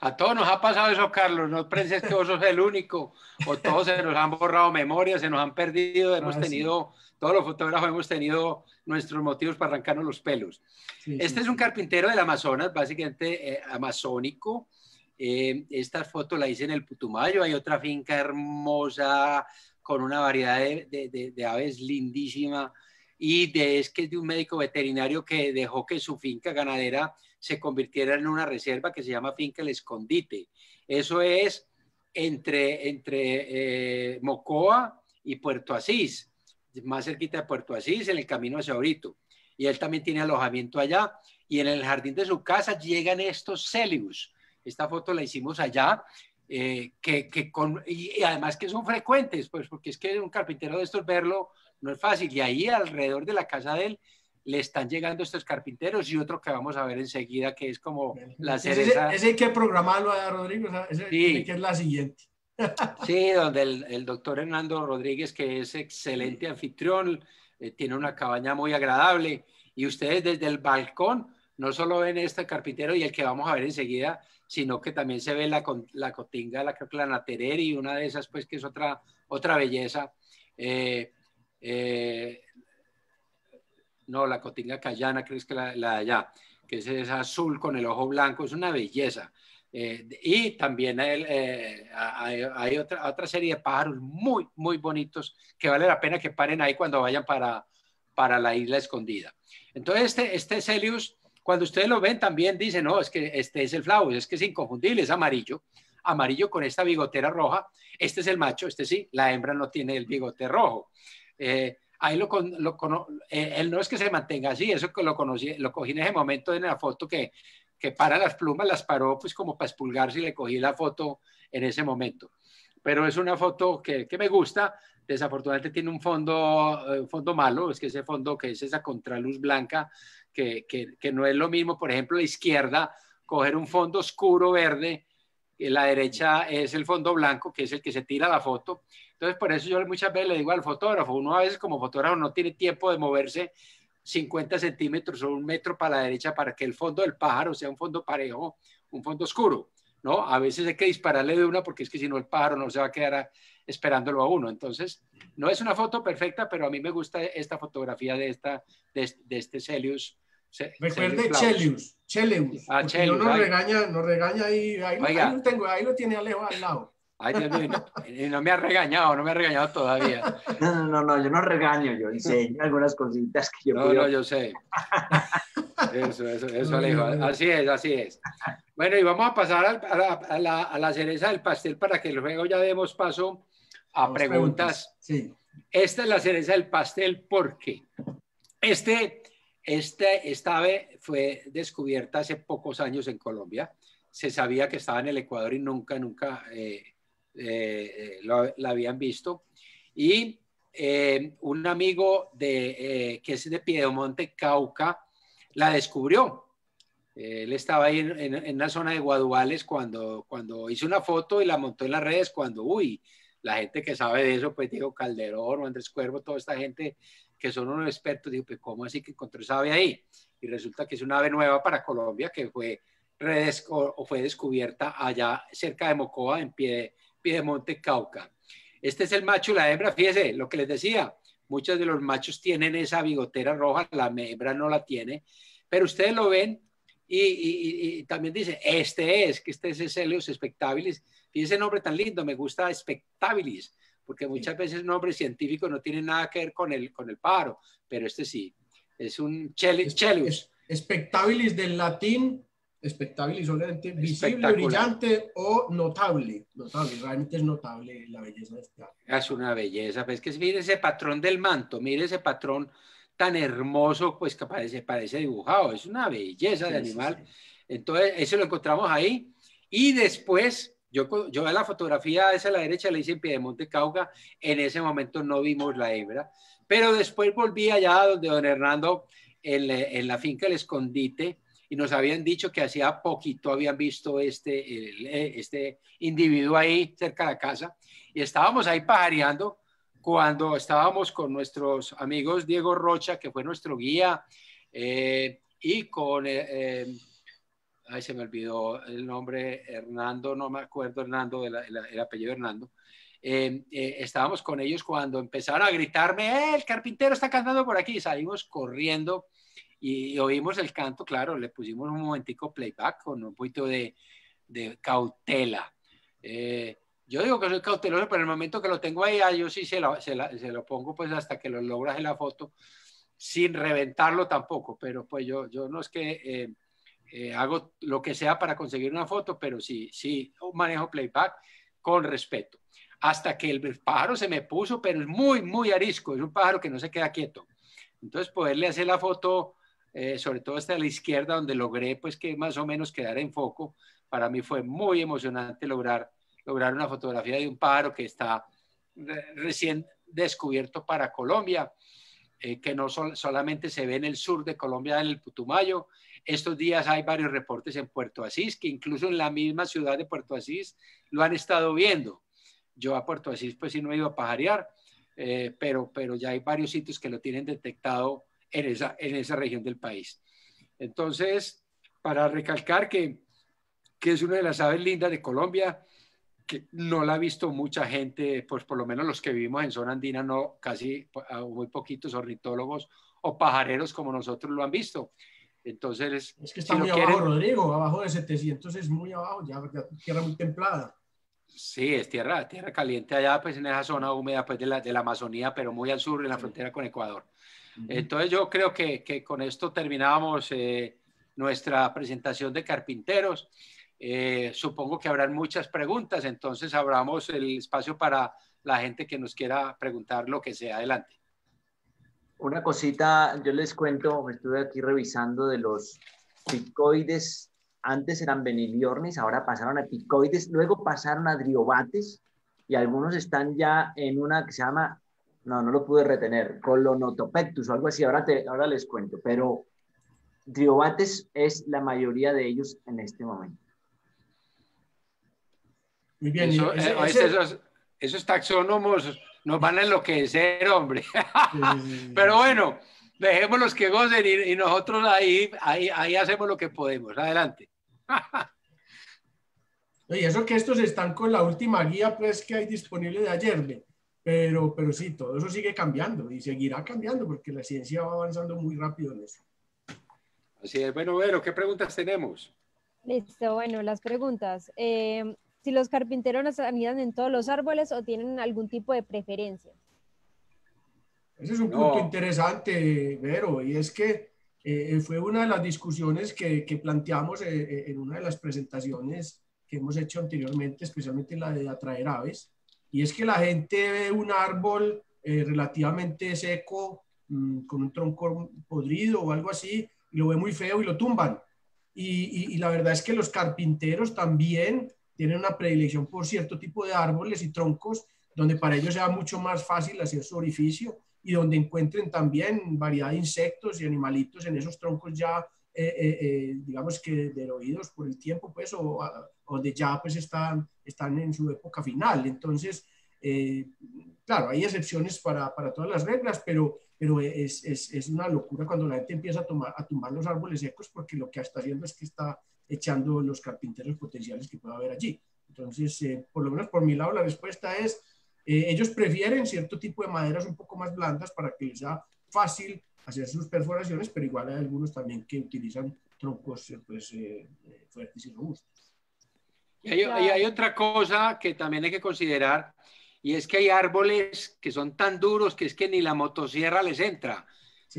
A todos nos ha pasado eso, Carlos. No pienses que vos sos el único. O todos se nos han borrado memorias, se nos han perdido. Hemos ah, tenido, todos los fotógrafos hemos tenido nuestros motivos para arrancarnos los pelos. este es un carpintero del Amazonas, básicamente eh, amazónico. Eh, esta foto la hice en el Putumayo. Hay otra finca hermosa con una variedad de, de aves lindísima. Y es que es de un médico veterinario que dejó que su finca ganadera se convirtiera en una reserva que se llama Finca El Escondite. Eso es entre, entre eh, Mocoa y Puerto Asís, más cerquita de Puerto Asís, en el camino hacia Orito. Y él también tiene alojamiento allá. Y en el jardín de su casa llegan estos celius. Esta foto la hicimos allá. Eh, que, que con, y, además que son frecuentes, pues porque es que un carpintero de estos verlo no es fácil. Y ahí alrededor de la casa de él le están llegando estos carpinteros y otro que vamos a ver enseguida que es como la cereza. Ese, hay que programarlo, a Rodrigo, ese sí. que es la siguiente. *laughs* Sí, donde el, doctor Hernando Rodríguez, que es excelente anfitrión, eh, tiene una cabaña muy agradable y ustedes desde el balcón no solo ven este carpintero y el que vamos a ver enseguida, sino que también se ve la, la cotinga, la, la Natereri, una de esas pues que es otra, otra belleza. Eh, eh, no, la cotinga cayana, crees que la, la de allá, que es, azul con el ojo blanco, es una belleza. Eh, y también eh, hay, otra, otra serie de pájaros muy, muy bonitos que vale la pena que paren ahí cuando vayan para, para la isla escondida. Entonces, este, este Celius, cuando ustedes lo ven, también dicen, no, es que este es el Flavus, es que es inconfundible, es amarillo, amarillo con esta bigotera roja. Este es el macho, este sí, la hembra no tiene el bigote rojo. Eh, ahí lo, lo eh, él no es que se mantenga así, eso que lo conocí, lo cogí en ese momento en la foto que, que para las plumas, las paró pues como para expulgarse y le cogí la foto en ese momento. Pero es una foto que, que me gusta, desafortunadamente tiene un fondo, eh, fondo malo, es que ese fondo que es esa contraluz blanca, que, que, que no es lo mismo, por ejemplo, la izquierda, coger un fondo oscuro verde, la derecha es el fondo blanco, que es el que se tira la foto, entonces, por eso yo muchas veces le digo al fotógrafo, uno a veces como fotógrafo no tiene tiempo de moverse 50 centímetros o un metro para la derecha para que el fondo del pájaro sea un fondo parejo, un fondo oscuro, ¿no? A veces hay que dispararle de una porque es que si no el pájaro no se va a quedar esperándolo a uno. Entonces, no es una foto perfecta, pero a mí me gusta esta fotografía de, esta, de, este Celius. Recuerde Chelius, Chelius. Ah, Chelius. No nos regaña, nos regaña ahí, ahí, lo tengo, ahí lo tiene Alejo al lado. Ay, no, me ha regañado, no me ha regañado todavía. No, no, no, yo no regaño, yo enseño algunas cositas que yo No, no, yo sé. Eso, eso, eso, Alejo. Así es, así es. Bueno, y vamos a pasar a, la, a, la, a la, cereza del pastel para que luego ya demos paso a preguntas. Sí. Esta es la cereza del pastel porque este, este, esta ave fue descubierta hace pocos años en Colombia. Se sabía que estaba en el Ecuador y nunca, nunca... Eh, eh, la habían visto. Y eh, un amigo de, eh, que es de Piedemonte, Cauca, la descubrió. Él estaba ahí en, en, una zona de Guaduales cuando, cuando hizo una foto y la montó en las redes cuando, uy, la gente que sabe de eso, pues digo Calderón Andrés Cuervo, toda esta gente que son unos expertos, digo, pues ¿cómo así que encontró esa ave ahí? Y resulta que es una ave nueva para Colombia que fue, o fue descubierta allá cerca de Mocoa, en pie, Piedemonte, Cauca. Este es el macho y la hembra, fíjese lo que les decía, muchos de los machos tienen esa bigotera roja, la hembra no la tiene, pero ustedes lo ven y, también dice, este es, que este es Celios spectabilis. Fíjense ese nombre tan lindo, me gusta spectabilis, porque muchas veces el nombre científico no tiene nada que ver con el, con el pájaro, pero este sí, es un Chelius. Spectabilis del latín, spectabilis obviamente visible, brillante o notable. Notable, realmente es notable la belleza de este Es una belleza, pues que mire ese patrón del manto, mire ese patrón tan hermoso, pues que parece, parece dibujado. Es una belleza de animal. Entonces, eso lo encontramos ahí. Y después, yo, yo la fotografía esa a la derecha le hice en Piedemonte Cauca. En ese momento no vimos la hembra. Pero después volví allá donde don Hernando, en, en la finca El Escondite, y nos habían dicho que hacía poquito habían visto este, este individuo ahí cerca de la casa. Y estábamos ahí pajareando cuando estábamos con nuestros amigos Diego Rocha, que fue nuestro guía, eh, y con, eh, eh, ay, se me olvidó el nombre, Hernando, no me acuerdo Hernando, el, el apellido Hernando. estábamos con ellos cuando empezaron a gritarme, el carpintero está cantando por aquí, salimos corriendo y, oímos el canto, claro, le pusimos un momentico playback con un poquito de, de cautela. Yo digo que soy cauteloso, pero en el momento que lo tengo ahí, ah, yo sí se lo, se, lo pongo pues hasta que lo logras en la foto, sin reventarlo tampoco, pero pues yo, yo no es que eh, hago lo que sea para conseguir una foto, pero sí, sí manejo playback con respeto. Hasta que el pájaro se me puso, pero es muy, muy arisco, es un pájaro que no se queda quieto. Entonces poderle hacer la foto, eh, sobre todo hasta la izquierda, donde logré pues que más o menos quedara en foco, para mí fue muy emocionante lograr lograr una fotografía de un pájaro que está recién descubierto para Colombia, eh, que no solamente se ve en el sur de Colombia, en el Putumayo. Estos días hay varios reportes en Puerto Asís, que incluso en la misma ciudad de Puerto Asís lo han estado viendo. Yo a Puerto Asís pues sí no he ido a pajarear, eh, pero, pero ya hay varios sitios que lo tienen detectado en esa, en esa región del país. Entonces, para recalcar que, que es una de las aves lindas de Colombia, que no la ha visto mucha gente, pues por lo menos los que vivimos en zona andina, no, casi muy poquitos ornitólogos o pajareros como nosotros lo han visto. Entonces, es que está muy abajo, Rodrigo, abajo de 700 es muy abajo, ya, tierra muy templada. Sí, es tierra, tierra caliente allá, pues en esa zona húmeda pues, de, la, de la Amazonía, pero muy al sur, en la frontera con Ecuador. Entonces, yo creo que, que con esto terminamos eh, nuestra presentación de carpinteros. Eh, supongo que habrán muchas preguntas, entonces abramos el espacio para la gente que nos quiera preguntar lo que sea. Adelante. Una cosita, yo les cuento, estuve aquí revisando de los picoides, antes eran beniliornis, ahora pasaron a picoides, luego pasaron a driobates y algunos están ya en una que se llama, no, no lo pude retener, colonotopectus o algo así, ahora, te, ahora les cuento, pero driobates es la mayoría de ellos en este momento. Muy bien. Eh, esos, taxónomos nos van a enloquecer, hombre. *laughs* Pero bueno, dejémoslos que gocen y, nosotros ahí, ahí, ahí hacemos lo que podemos. Adelante. *laughs* Oye, eso que estos están con la última guía pues que hay disponible de ayer, pero, pero sí, todo eso sigue cambiando y seguirá cambiando porque la ciencia va avanzando muy rápido en eso. Así es. Bueno, bueno, ¿qué preguntas tenemos? Listo, bueno, las preguntas. Eh, si los carpinteros anidan en todos los árboles o tienen algún tipo de preferencia. Ese es un punto interesante, Vero, y es que eh, fue una de las discusiones que, que planteamos eh, eh, en una de las presentaciones que hemos hecho anteriormente, especialmente la de atraer aves, y es que la gente ve un árbol relativamente seco, mm, con un tronco podrido o algo así, y lo ve muy feo y lo tumban. Y, y, y la verdad es que los carpinteros también tienen una predilección por cierto tipo de árboles y troncos donde para ellos sea mucho más fácil hacer su orificio y donde encuentren también variedad de insectos y animalitos en esos troncos ya, eh, eh, eh, digamos que derruidos por el tiempo, pues, o, donde ya pues están, están en su época final. Entonces, claro, hay excepciones para, para, todas las reglas, pero, pero es, es, es, una locura cuando la gente empieza a, tomar, a tumbar los árboles secos porque lo que está haciendo es que está echando los carpinteros potenciales que pueda haber allí. Entonces, por lo menos por mi lado, la respuesta es eh, ellos prefieren cierto tipo de maderas un poco más blandas para que les sea fácil hacer sus perforaciones, pero igual hay algunos también que utilizan troncos eh, pues, eh, fuertes y robustos. Y hay, hay, otra cosa que también hay que considerar, y es que hay árboles que son tan duros que es que ni la motosierra les entra.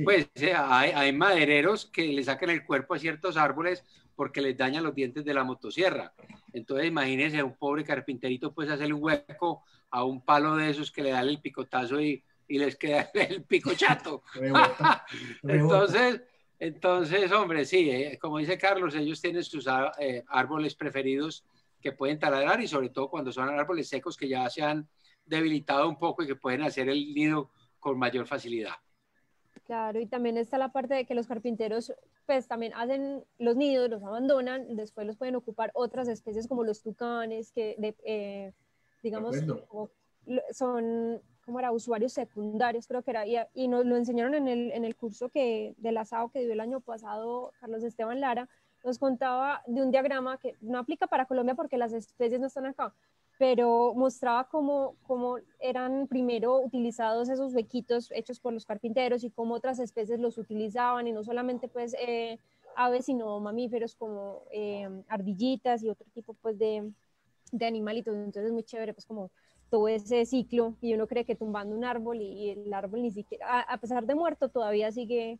Pues hay, hay, madereros que le sacan el cuerpo a ciertos árboles porque les dañan los dientes de la motosierra. Entonces, imagínense un pobre carpinterito, pues hacerle un hueco a un palo de esos que le dan el picotazo y, y les queda *laughs* el pico chato. *laughs* entonces, entonces, hombre, sí, eh, como dice Carlos, ellos tienen sus ah, eh, árboles preferidos que pueden taladrar y sobre todo cuando son árboles secos que ya se han debilitado un poco y que pueden hacer el nido con mayor facilidad. Claro, y también está la parte de que los carpinteros pues también hacen los nidos, los abandonan, después los pueden ocupar otras especies como los tucanes, que eh, digamos son como era usuarios secundarios creo que era y, y nos lo enseñaron en el, en el curso que del asado que dio el año pasado Carlos Esteban Lara nos contaba de un diagrama que no aplica para Colombia porque las especies no están acá pero mostraba cómo, cómo, eran primero utilizados esos huequitos hechos por los carpinteros y cómo otras especies los utilizaban y no solamente pues eh, aves sino mamíferos como eh, ardillitas y otro tipo pues de, de animalitos. Entonces es muy chévere pues como todo ese ciclo y uno cree que tumbando un árbol y, el árbol ni siquiera a, pesar de muerto todavía sigue,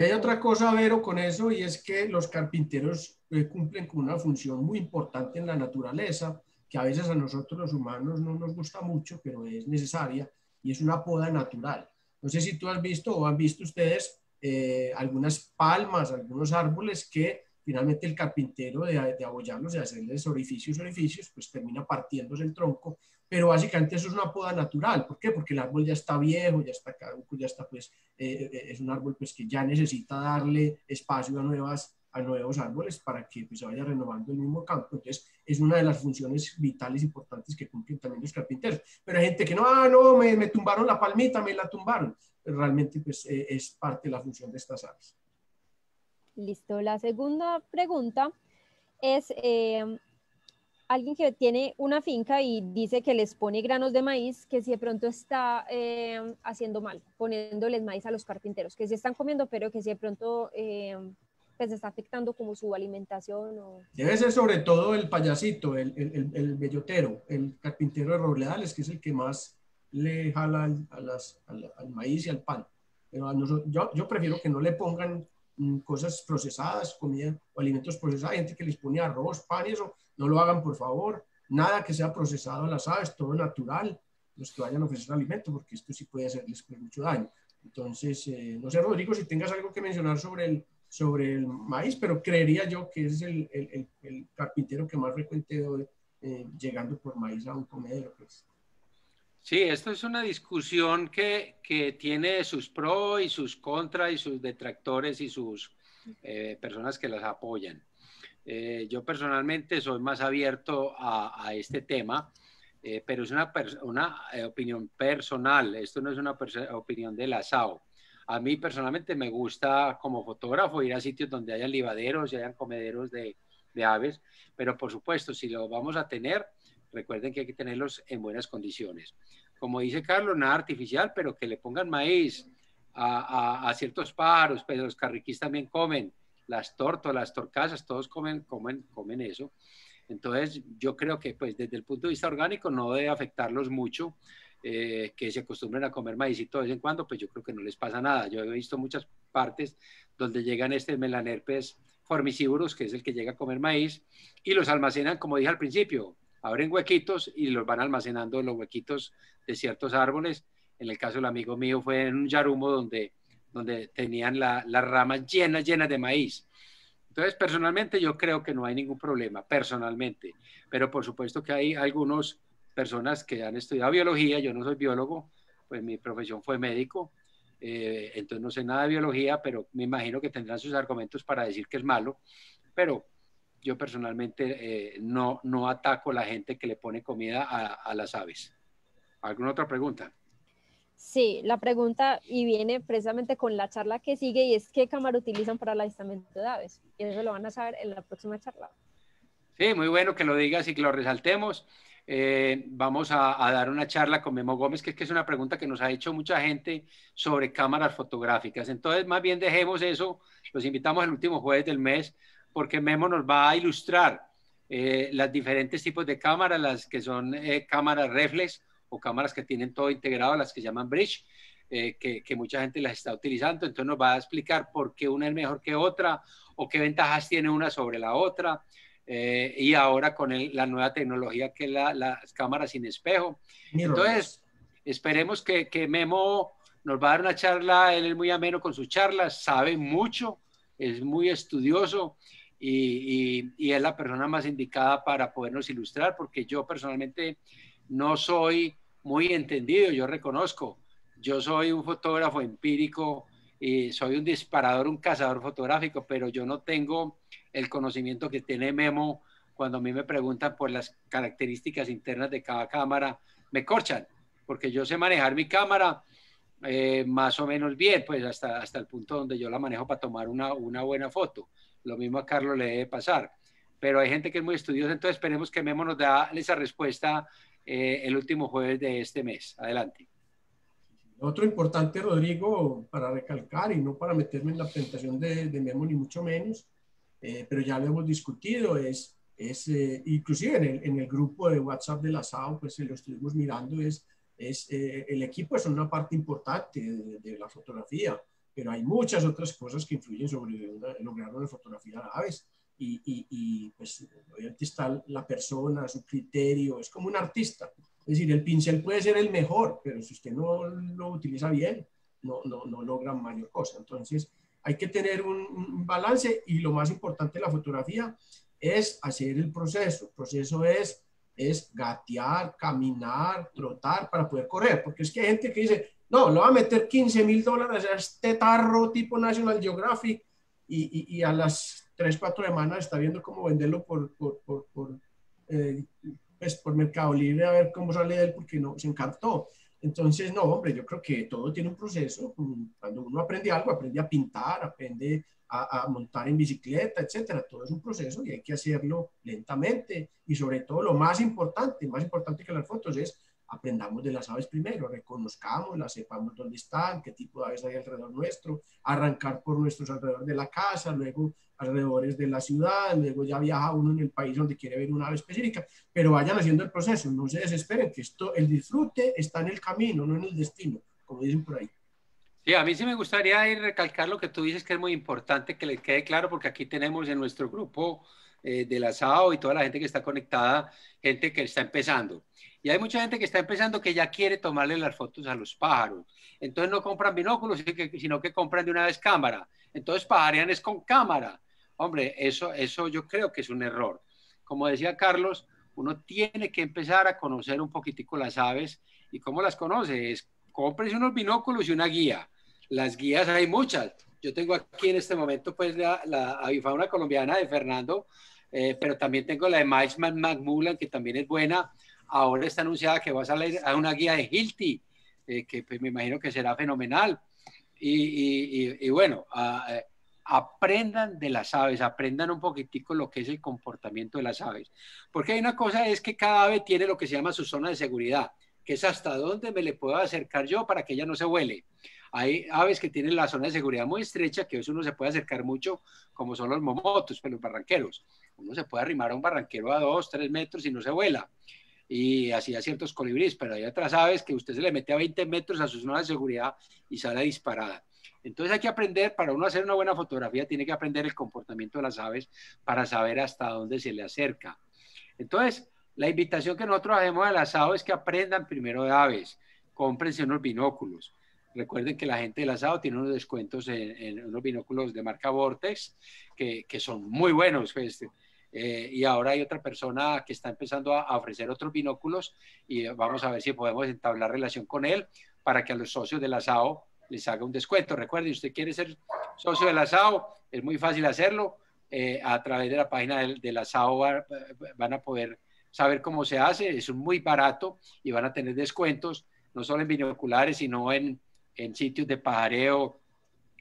hay otra cosa, Vero, con eso, y es que los carpinteros eh, cumplen con una función muy importante en la naturaleza, a veces a nosotros los humanos no nos gusta mucho, pero es necesaria, y es una poda natural. No sé si tú has visto o han visto ustedes eh, algunas palmas, algunos árboles que finalmente el carpintero de, de abollarlos, de hacerles orificios, orificios, pues termina partiéndose el tronco, pero básicamente eso es una poda natural. ¿Por qué? Porque el árbol ya está viejo, ya está caduco, ya está pues, eh, eh, es un árbol pues que ya necesita darle espacio a nuevas a nuevos árboles para que pues, se vaya renovando el mismo campo. Entonces, es una de las funciones vitales importantes que cumplen también los carpinteros. Pero hay gente que no, ah, no, me, me tumbaron la palmita, me la tumbaron. Pero realmente, pues, eh, es parte de la función de estas aves. Listo. La segunda pregunta es, eh, alguien que tiene una finca y dice que les pone granos de maíz, que si de pronto está eh, haciendo mal, poniéndoles maíz a los carpinteros, que se están comiendo, pero que si de pronto pues está afectando como su alimentación. O... Debe ser sobre todo el payasito, el, el, el, bellotero, el carpintero de robledales, que es el que más le jala al, a las, al, maíz y al pan. Pero yo, yo prefiero que no le pongan mm, cosas procesadas, comida o alimentos procesados. Hay gente que les pone arroz, pan y eso. No lo hagan, por favor. Nada que sea procesado a las aves, todo natural. Los que vayan a ofrecer alimento, porque esto sí puede hacerles pues, mucho daño. Entonces, eh, no sé, Rodrigo, si tengas algo que mencionar sobre el, sobre el maíz, pero creería yo que es el, el, el carpintero que más frecuente eh, llegando por maíz a un comedero. Pues. Sí, esto es una discusión que, que, tiene sus pros y sus contras y sus detractores y sus eh, personas que las apoyan. Eh, yo personalmente soy más abierto a, a este tema, pero es una, una opinión personal, esto no es una opinión de la SAO. A mí personalmente me gusta como fotógrafo ir a sitios donde hayan libaderos y hayan comederos de, aves, pero por supuesto, si lo vamos a tener, recuerden que hay que tenerlos en buenas condiciones. Como dice Carlos, nada artificial, pero que le pongan maíz a, ciertos pájaros, pero los carriquís también comen, las tortas, las torcasas, todos comen, comen, comen eso. Entonces, yo creo que pues desde el punto de vista orgánico no debe afectarlos mucho. Eh, que se acostumbren a comer maízito de vez en cuando, pues yo creo que no les pasa nada. Yo he visto muchas partes donde llegan este melanerpes formicivorus, que es el que llega a comer maíz, y los almacenan, como dije al principio, abren huequitos y los van almacenando en los huequitos de ciertos árboles. En el caso del amigo mío fue en un yarumo donde, donde tenían las ramas llenas, llenas de maíz. Entonces, personalmente yo creo que no hay ningún problema, personalmente, pero por supuesto que hay algunos personas que han estudiado biología, yo no soy biólogo, pues mi profesión fue médico, eh, entonces no sé nada de biología, pero me imagino que tendrán sus argumentos para decir que es malo, pero yo personalmente eh, no, no ataco a la gente que le pone comida a, a las aves. ¿Alguna otra pregunta? Sí, la pregunta y viene precisamente con la charla que sigue y es qué cámara utilizan para el avistamiento de aves. Y eso lo van a saber en la próxima charla. Sí, muy bueno que lo digas y que lo resaltemos. Eh, vamos a, dar una charla con Memo Gómez, que es, una pregunta que nos ha hecho mucha gente sobre cámaras fotográficas. Entonces, más bien dejemos eso, los invitamos el último jueves del mes, porque Memo nos va a ilustrar eh, las diferentes tipos de cámaras, las que son eh, cámaras reflex o cámaras que tienen todo integrado, las que llaman bridge, que, que, mucha gente las está utilizando. Entonces nos va a explicar por qué una es mejor que otra o qué ventajas tiene una sobre la otra. Eh, y ahora con la nueva tecnología que es la, las cámaras sin espejo. Entonces, esperemos que, que, Memo nos va a dar una charla, él es muy ameno con sus charlas, sabe mucho, es muy estudioso y, y, y, es la persona más indicada para podernos ilustrar, porque yo personalmente no soy muy entendido, yo reconozco, yo soy un fotógrafo empírico y soy un disparador, un cazador fotográfico, pero yo no tengo el conocimiento que tiene Memo cuando a mí me preguntan por las características internas de cada cámara, me corchan, porque yo sé manejar mi cámara eh, más o menos bien, pues hasta, hasta el punto donde yo la manejo para tomar una, una buena foto. Lo mismo a Carlos le debe pasar. Pero hay gente que es muy estudiosa, entonces esperemos que Memo nos da esa respuesta eh, el último jueves de este mes. Adelante. Otro importante, Rodrigo, para recalcar y no para meterme en la presentación de, de Memo ni mucho menos, eh, pero ya lo hemos discutido, es, es eh, inclusive en el, en el, grupo de WhatsApp de la SAO, pues lo estuvimos mirando, es, es eh, el equipo es una parte importante de, la fotografía, pero hay muchas otras cosas que influyen sobre lograr una fotografía a aves. Y, y, y, pues obviamente está la persona, su criterio, es como un artista. Es decir, el pincel puede ser el mejor, pero si usted no lo utiliza bien, no, no, no logra mayor cosa. Entonces, hay que tener un, balance y lo más importante de la fotografía es hacer el proceso. El proceso es, es gatear, caminar, trotar para poder correr, porque es que hay gente que dice, no, le va a meter 15 mil dólares a este tarro tipo National Geographic y, y, a las 3, 4 semanas está viendo cómo venderlo por, por, por, por, eh, pues por Mercado Libre a ver cómo sale de él porque no, se encantó. Entonces, no, hombre, yo creo que todo tiene un proceso. Cuando uno aprende algo, aprende a pintar, aprende a, montar en bicicleta, etcétera. Todo es un proceso y hay que hacerlo lentamente. Y sobre todo, lo más importante, más importante que las fotos es aprendamos de las aves primero, reconozcámoslas, sepamos dónde están, qué tipo de aves hay alrededor nuestro, arrancar por nuestros alrededores de la casa, luego alrededores de la ciudad, luego ya viaja uno en el país donde quiere ver una ave específica, pero vayan haciendo el proceso, no se desesperen, que esto, el disfrute está en el camino, no en el destino, como dicen por ahí. Sí, a mí sí me gustaría ir recalcar lo que tú dices, que es muy importante que le quede claro, porque aquí tenemos en nuestro grupo eh, de la SAO y toda la gente que está conectada, gente que está empezando. Y hay mucha gente que está empezando que ya quiere tomarle las fotos a los pájaros. Entonces no compran binóculos, sino que compran de una vez cámara. Entonces pajarean es con cámara. Hombre, eso, eso yo creo que es un error. Como decía Carlos, uno tiene que empezar a conocer un poquitico las aves. ¿Y cómo las conoce? Es cómprese unos binóculos y una guía. Las guías hay muchas. Yo tengo aquí en este momento pues la, la avifauna colombiana de Fernando, eh, pero también tengo la de Milesman McMullan, que también es buena. Ahora está anunciada que va a salir a una guía de Hilti, eh, que pues, me imagino que será fenomenal. Y, bueno, eh, aprendan de las aves, aprendan un poquitico lo que es el comportamiento de las aves. Porque hay una cosa, es que cada ave tiene lo que se llama su zona de seguridad, que es hasta dónde me le puedo acercar yo para que ella no se huele. Hay aves que tienen la zona de seguridad muy estrecha, que eso uno se puede acercar mucho, como son los momotos, pues, los barranqueros. Uno se puede arrimar a un barranquero a dos, tres metros y no se vuela. Y así a ciertos colibríes, pero hay otras aves que usted se le mete a 20 metros a su zona de seguridad y sale disparada. Entonces hay que aprender, para uno hacer una buena fotografía, tiene que aprender el comportamiento de las aves para saber hasta dónde se le acerca. Entonces, la invitación que nosotros hacemos a las aves es que aprendan primero de aves, cómprense unos binóculos. Recuerden que la gente del asado tiene unos descuentos en, unos binóculos de marca Vortex que, son muy buenos. Pues, Eh, y ahora hay otra persona que está empezando a, a, ofrecer otros binóculos y vamos a ver si podemos entablar relación con él para que a los socios del asado les haga un descuento. Recuerde, usted quiere ser socio del asado, es muy fácil hacerlo. Eh, a través de la página del, del asado van a poder saber cómo se hace, es muy barato y van a tener descuentos, no solo en binoculares, sino en, en sitios de pajareo,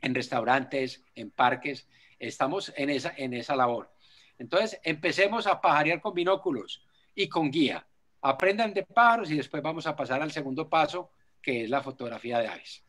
en restaurantes, en parques. Estamos en esa, en esa labor. Entonces, empecemos a pajarear con binóculos y con guía. Aprendan de pájaros y después vamos a pasar al segundo paso, que es la fotografía de aves.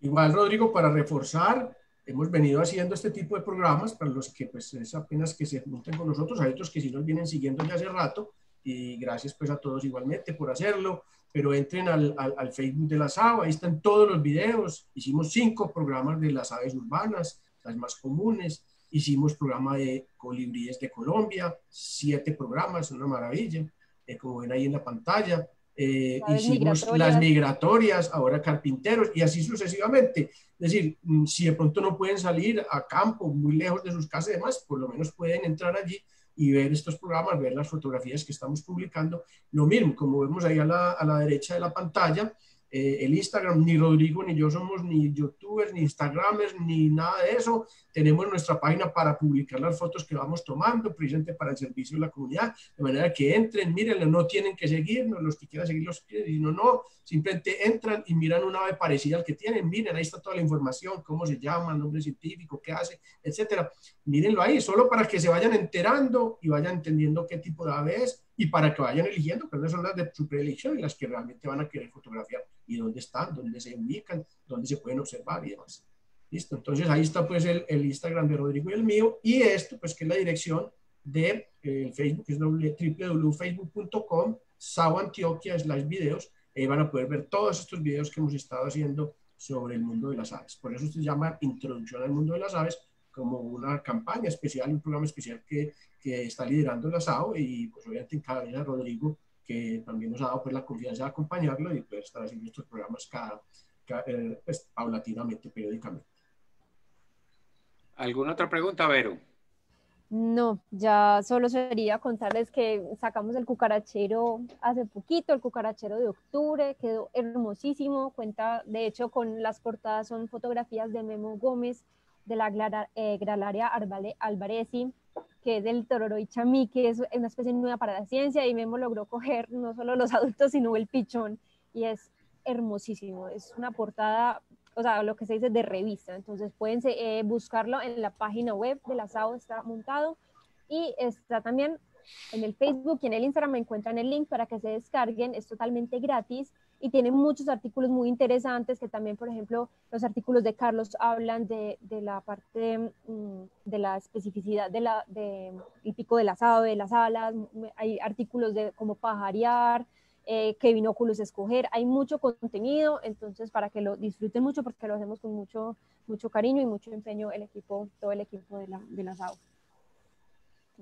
Igual, Rodrigo, para reforzar, hemos venido haciendo este tipo de programas para los que pues es apenas que se junten con nosotros, hay otros que sí nos vienen siguiendo ya hace rato y gracias pues a todos igualmente por hacerlo, pero entren al, al, al Facebook de las aves, ahí están todos los videos, hicimos cinco programas de las aves urbanas, las más comunes, hicimos programa de colibríes de Colombia, siete programas, una maravilla, eh, como ven ahí en la pantalla, eh, hicimos migratorias. las migratorias, ahora carpinteros y así sucesivamente. Es decir, mm, si de pronto no pueden salir a campo, muy lejos de sus casas y demás, por lo menos pueden entrar allí y ver estos programas, ver las fotografías que estamos publicando. Lo mismo, como vemos ahí a la, a la derecha de la pantalla, eh, el Instagram, ni Rodrigo ni yo somos ni youtubers, ni instagramers, ni nada de eso. Tenemos nuestra página para publicar las fotos que vamos tomando, presente para el servicio de la comunidad, de manera que entren, mírenlo, no tienen que seguirnos, los que quieran seguirlos, y no, no, simplemente entran y miran una ave parecida al que tienen, miren, ahí está toda la información, cómo se llama, nombre científico, qué hace, etcétera. Mírenlo ahí, solo para que se vayan enterando y vayan entendiendo qué tipo de ave es y para que vayan eligiendo cuáles son las de su preelección y las que realmente van a querer fotografiar y dónde están, dónde se ubican, dónde se pueden observar y demás. Listo, entonces ahí está pues el, el Instagram de Rodrigo y el mío y esto pues que es la dirección de eh, Facebook, que es www.facebook.com, Sao slash videos, ahí van a poder ver todos estos videos que hemos estado haciendo sobre el mundo de las aves. Por eso se llama Introducción al mundo de las aves, como una campaña especial, un programa especial que, que está liderando el ASAO y pues obviamente en día Rodrigo, que también nos ha dado pues la confianza de acompañarlo y poder estar haciendo estos programas cada, cada eh, pues, paulatinamente, periódicamente. ¿Alguna otra pregunta, Vero? No, ya solo sería contarles que sacamos el cucarachero hace poquito, el cucarachero de octubre, quedó hermosísimo, cuenta, de hecho, con las portadas son fotografías de Memo Gómez, de la eh, Gralaria alvarezi, que es del Tororo chamí, que es una especie nueva para la ciencia, y Memo logró coger no solo los *laughs* adultos, sino el pichón, y es hermosísimo, es una portada, o sea, lo que se dice de revista, entonces pueden eh, buscarlo en la página web de la SAO, está montado, y está también en el Facebook y en el Instagram me encuentran el link para que se descarguen, es totalmente gratis y tiene muchos artículos muy interesantes que también, por ejemplo, los artículos de Carlos hablan de, de la parte mm, de la especificidad del de, pico de las aves, de las alas, hay artículos de cómo pajarear, eh, qué binóculos escoger, hay mucho contenido, entonces para que lo disfruten mucho porque lo hacemos con mucho, mucho cariño y mucho empeño el equipo, todo el equipo de, la, de aves.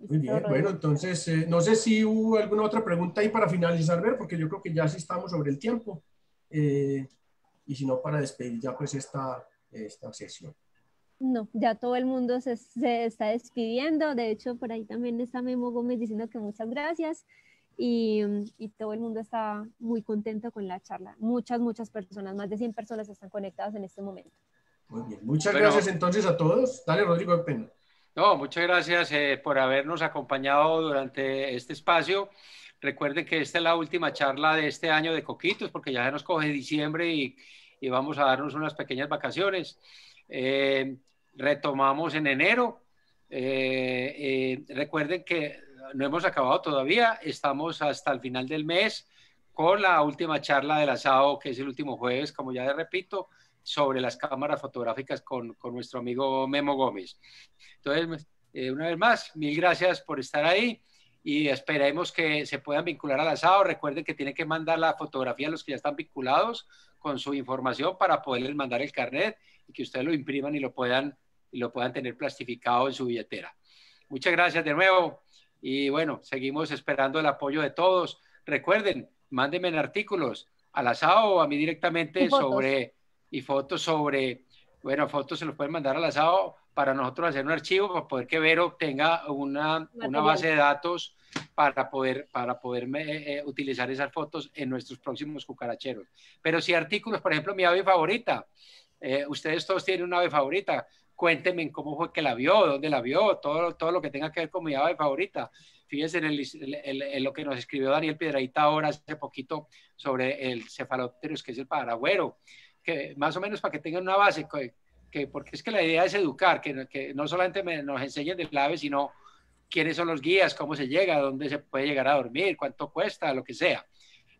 Muy bien, bueno, entonces eh, no sé si hubo alguna otra pregunta ahí para finalizar, ver, porque yo creo que ya sí estamos sobre el tiempo. Eh, y si no, para despedir ya pues esta, esta sesión. No, ya todo el mundo se, se, está despidiendo. De hecho, por ahí también está Memo Gómez diciendo que muchas gracias. Y, y, todo el mundo está muy contento con la charla. Muchas, muchas personas, más de 100 personas están conectadas en este momento. Muy bien, muchas bueno, gracias entonces a todos. Dale, Rodrigo, de pena. No, muchas gracias eh, por habernos acompañado durante este espacio. Recuerden que esta es la última charla de este año de Coquitos, porque ya se nos coge diciembre y, y vamos a darnos unas pequeñas vacaciones. Eh, retomamos en enero. Eh, recuerden que no hemos acabado todavía, estamos hasta el final del mes con la última charla del asado, que es el último jueves, como ya les repito, sobre las cámaras fotográficas con, con nuestro amigo Memo Gómez. Entonces, eh, una vez más, mil gracias por estar ahí y esperemos que se puedan vincular al asado. Recuerden que tienen que mandar la fotografía a los que ya están vinculados con su información para poderles mandar el carnet y que ustedes lo impriman y lo puedan, y lo puedan tener plastificado en su billetera. Muchas gracias de nuevo y bueno, seguimos esperando el apoyo de todos. Recuerden, mándenme artículos al asado o a mí directamente sobre y fotos sobre, bueno, fotos se los pueden mandar al asado para nosotros hacer un archivo para poder que Vero tenga una, una base de datos para poder, para poder eh, utilizar esas fotos en nuestros próximos cucaracheros. Pero si artículos, por ejemplo, mi ave favorita, eh, ustedes todos tienen una ave favorita, cuéntenme cómo fue que la vio, dónde la vio, todo, todo lo que tenga que ver con mi ave favorita. Fíjense en, lo que nos escribió Daniel Piedraíta ahora hace poquito sobre el cefalópteros, que es el paragüero, que más o menos para que tengan una base, que, porque es que la idea es educar, que, que no solamente nos enseñen del ave, sino quiénes son los guías, cómo se llega, dónde se puede llegar a dormir, cuánto cuesta, lo que sea.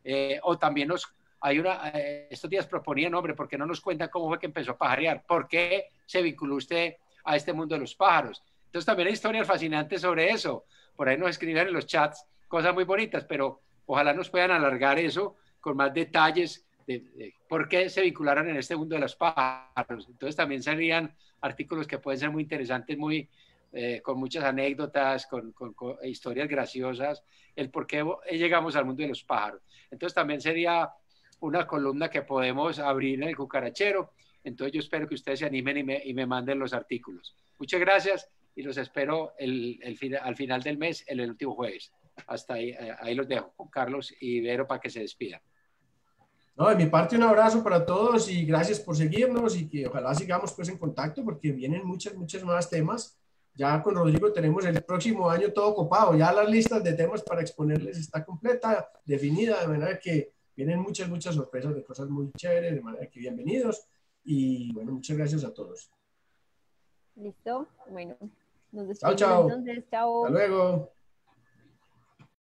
Eh, o también nos, hay una, eh, estos días proponían, hombre, ¿por qué no nos cuenta cómo fue que empezó a pajarear? ¿Por qué se vinculó usted a este mundo de los pájaros? Entonces también hay historias fascinantes sobre eso. Por ahí nos escriben en los chats cosas muy bonitas, pero ojalá nos puedan alargar eso con más detalles de, por qué se vincularon en este mundo de los pájaros. Entonces también serían artículos que pueden ser muy interesantes, muy, eh, con muchas anécdotas, con, historias graciosas, el por qué llegamos al mundo de los pájaros. Entonces también sería una columna que podemos abrir en el cucarachero. Entonces yo espero que ustedes se animen y me, y me manden los artículos. Muchas gracias y los espero al final del mes, el, último jueves. Hasta ahí, eh, ahí los dejo con Carlos y Vero para que se despidan. No, de mi parte un abrazo para todos y gracias por seguirnos y que ojalá sigamos pues en contacto porque vienen muchos, muchos más temas ya con Rodrigo tenemos el próximo año todo copado, ya las listas de temas para exponerles está completa, definida, de manera que vienen muchas, muchas sorpresas de cosas muy chéveres, de manera que bienvenidos y bueno, muchas gracias a todos. Listo, bueno, nos despedimos chao, chao. Hasta luego.